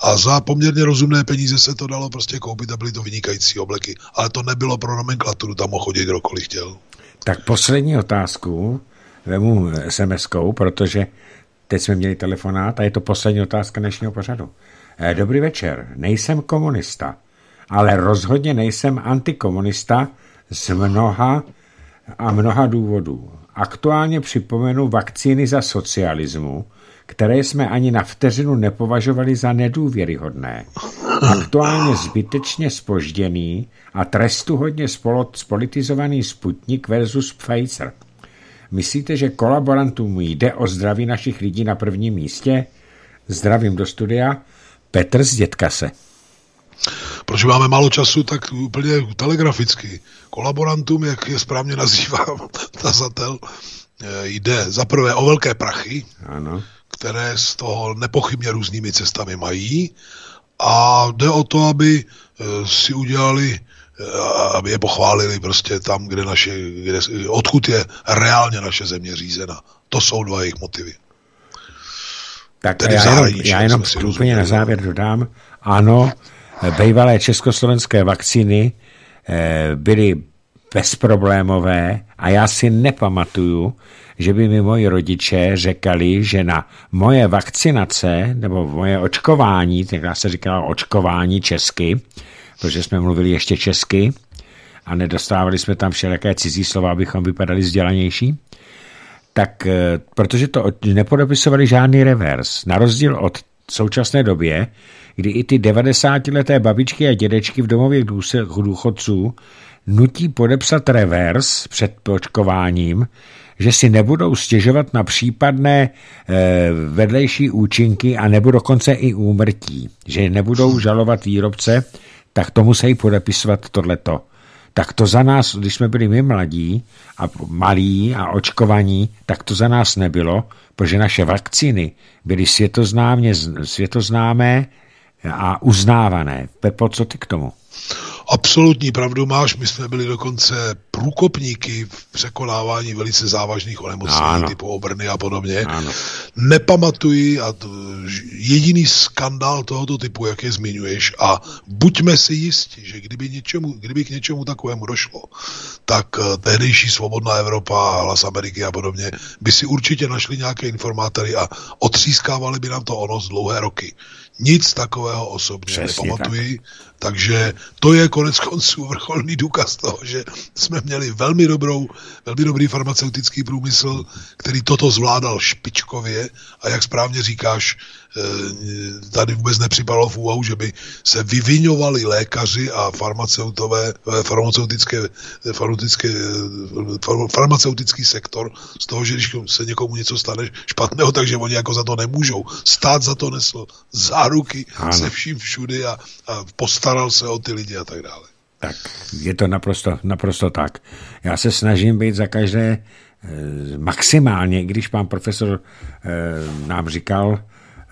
a za poměrně rozumné peníze se to dalo prostě koupit a byly to vynikající obleky. Ale to nebylo pro nomenklaturu, tam mohl chodit kdokoliv chtěl. Tak poslední otázku vemu SMS-kou, protože teď jsme měli telefonát a je to poslední otázka dnešního pořadu. Eh, dobrý večer, nejsem komunista, ale rozhodně nejsem antikomunista, z mnoha a mnoha důvodů. Aktuálně připomenu vakcíny za socialismu, které jsme ani na vteřinu nepovažovali za nedůvěryhodné. Aktuálně zbytečně spožděný a trestuhodně spolitizovaný Sputnik versus Pfizer. Myslíte, že kolaborantům jde o zdraví našich lidí na prvním místě? Zdravím do studia. Petr z Dětkase. Protože máme málo času, tak úplně telegraficky. Kolaborantům, jak je správně nazývá tazatel, eh, jde za prvé o velké prachy, ano. které z toho nepochybně různými cestami mají a jde o to, aby eh, si udělali eh, aby je pochválili prostě tam, kde naše, kde, odkud je reálně naše země řízena. To jsou dva jejich motivy. Tak Tedy já jenom, já jenom úplně na závěr dodám, ano, bývalé československé vakcíny eh, byly bezproblémové a já si nepamatuju, že by mi moji rodiče řekali, že na moje vakcinace nebo moje očkování, tak se říkalo očkování česky, protože jsme mluvili ještě česky a nedostávali jsme tam všelijaké cizí slova, abychom vypadali vzdělanější, tak eh, protože to nepodepisovali žádný revers, na rozdíl od současné době, kdy i ty 90-leté babičky a dědečky v domově důchodců nutí podepsat revers před počkováním, že si nebudou stěžovat na případné eh, vedlejší účinky a nebo dokonce i úmrtí, že nebudou žalovat výrobce, tak to musí podepisovat tohleto. Tak to za nás, když jsme byli my mladí a malí a očkovaní, tak to za nás nebylo, protože naše vakcíny byly světoznámě, světoznámé a uznávané. Pepo, co ty k tomu? Absolutní pravdu máš, my jsme byli dokonce průkopníky v překonávání velice závažných onemocnění ano. typu obrny a podobně. Ano. Nepamatuji a to, jediný skandál tohoto typu, jak je zmiňuješ a buďme si jisti, že kdyby, něčemu, kdyby k něčemu takovému došlo, tak eh, tehdejší svobodná Evropa, hlas Ameriky a podobně by si určitě našli nějaké informátory a otřískávali by nám to ono z dlouhé roky. Nic takového osobně Přesně nepamatuji, tak. Takže to je konec konců vrcholný důkaz toho, že jsme měli velmi dobrou, velmi dobrý farmaceutický průmysl, který toto zvládal špičkově a jak správně říkáš, Eh, tady vůbec nepřipadalo v úvahu, že by se vyvinovali lékaři a farmaceutové, eh, farmaceutické, eh, farmaceutické, farmaceutický sektor z toho, že když se někomu něco stane špatného, takže oni jako za to nemůžou. Stát za to nesl záruky ano. se vším všudy a, a postaral se o ty lidi a tak dále. Tak, je to naprosto, naprosto tak. Já se snažím být za každé maximálně, když pan profesor nám říkal,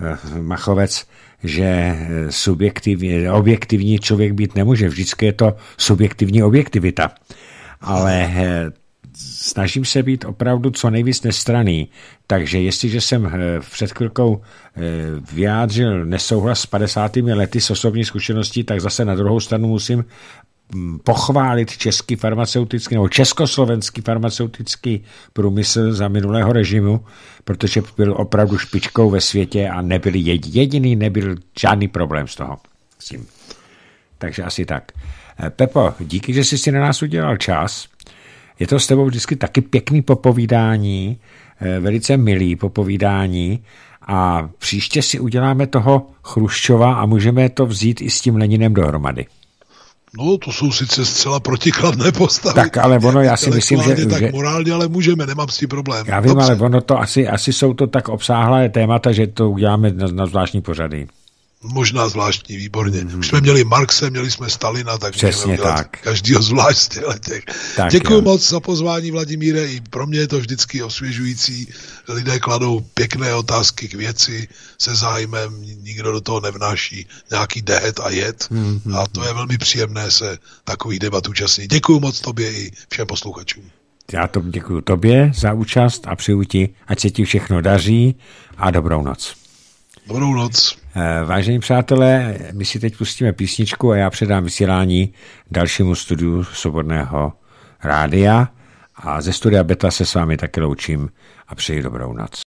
Eh, Machovec, že eh, subjektivně, objektivní člověk být nemůže. Vždycky je to subjektivní objektivita. Ale eh, snažím se být opravdu co nejvíc nestraný. Takže jestliže jsem před chvilkou vyjádřil nesouhlas s 50. lety s osobní zkušeností, tak zase na druhou stranu musím pochválit český farmaceutický nebo československý farmaceutický průmysl za minulého režimu, protože byl opravdu špičkou ve světě a nebyl jediný, nebyl žádný problém z toho. S tím. Takže asi tak. Eh, Pepo, díky, že jsi si na nás udělal čas. Je to s tebou vždycky taky pěkný popovídání, eh, velice milý popovídání a příště si uděláme toho Chruščova a můžeme to vzít i s tím Leninem dohromady. No, to jsou sice zcela protikladné postavy. Tak ale ono, já si myslím, že... Tak že... morálně, ale můžeme, nemám s tím problém. Já vím, Dobře. ale ono to asi, asi jsou to tak obsáhlé témata, že to uděláme na, na zvláštní pořady. Možná zvláštní, výborně. Mm. Už jsme měli Marxe, měli jsme Stalina, tak Přesně tak. každýho zvlášť těch. Děkuji moc za pozvání, Vladimíre, i pro mě je to vždycky osvěžující. Lidé kladou pěkné otázky k věci se zájmem, nikdo do toho nevnáší nějaký dehet a jed mm. a to je velmi příjemné se takových debat účastnit. Děkuji moc tobě i všem posluchačům. Já to děkuji tobě za účast a přeju ti, ať se ti všechno daří a dobrou noc. Dobrou noc. Eh, vážení přátelé, my si teď pustíme písničku a já předám vysílání dalšímu studiu Svobodného rádia a ze studia Beta se s vámi taky loučím a přeji dobrou noc.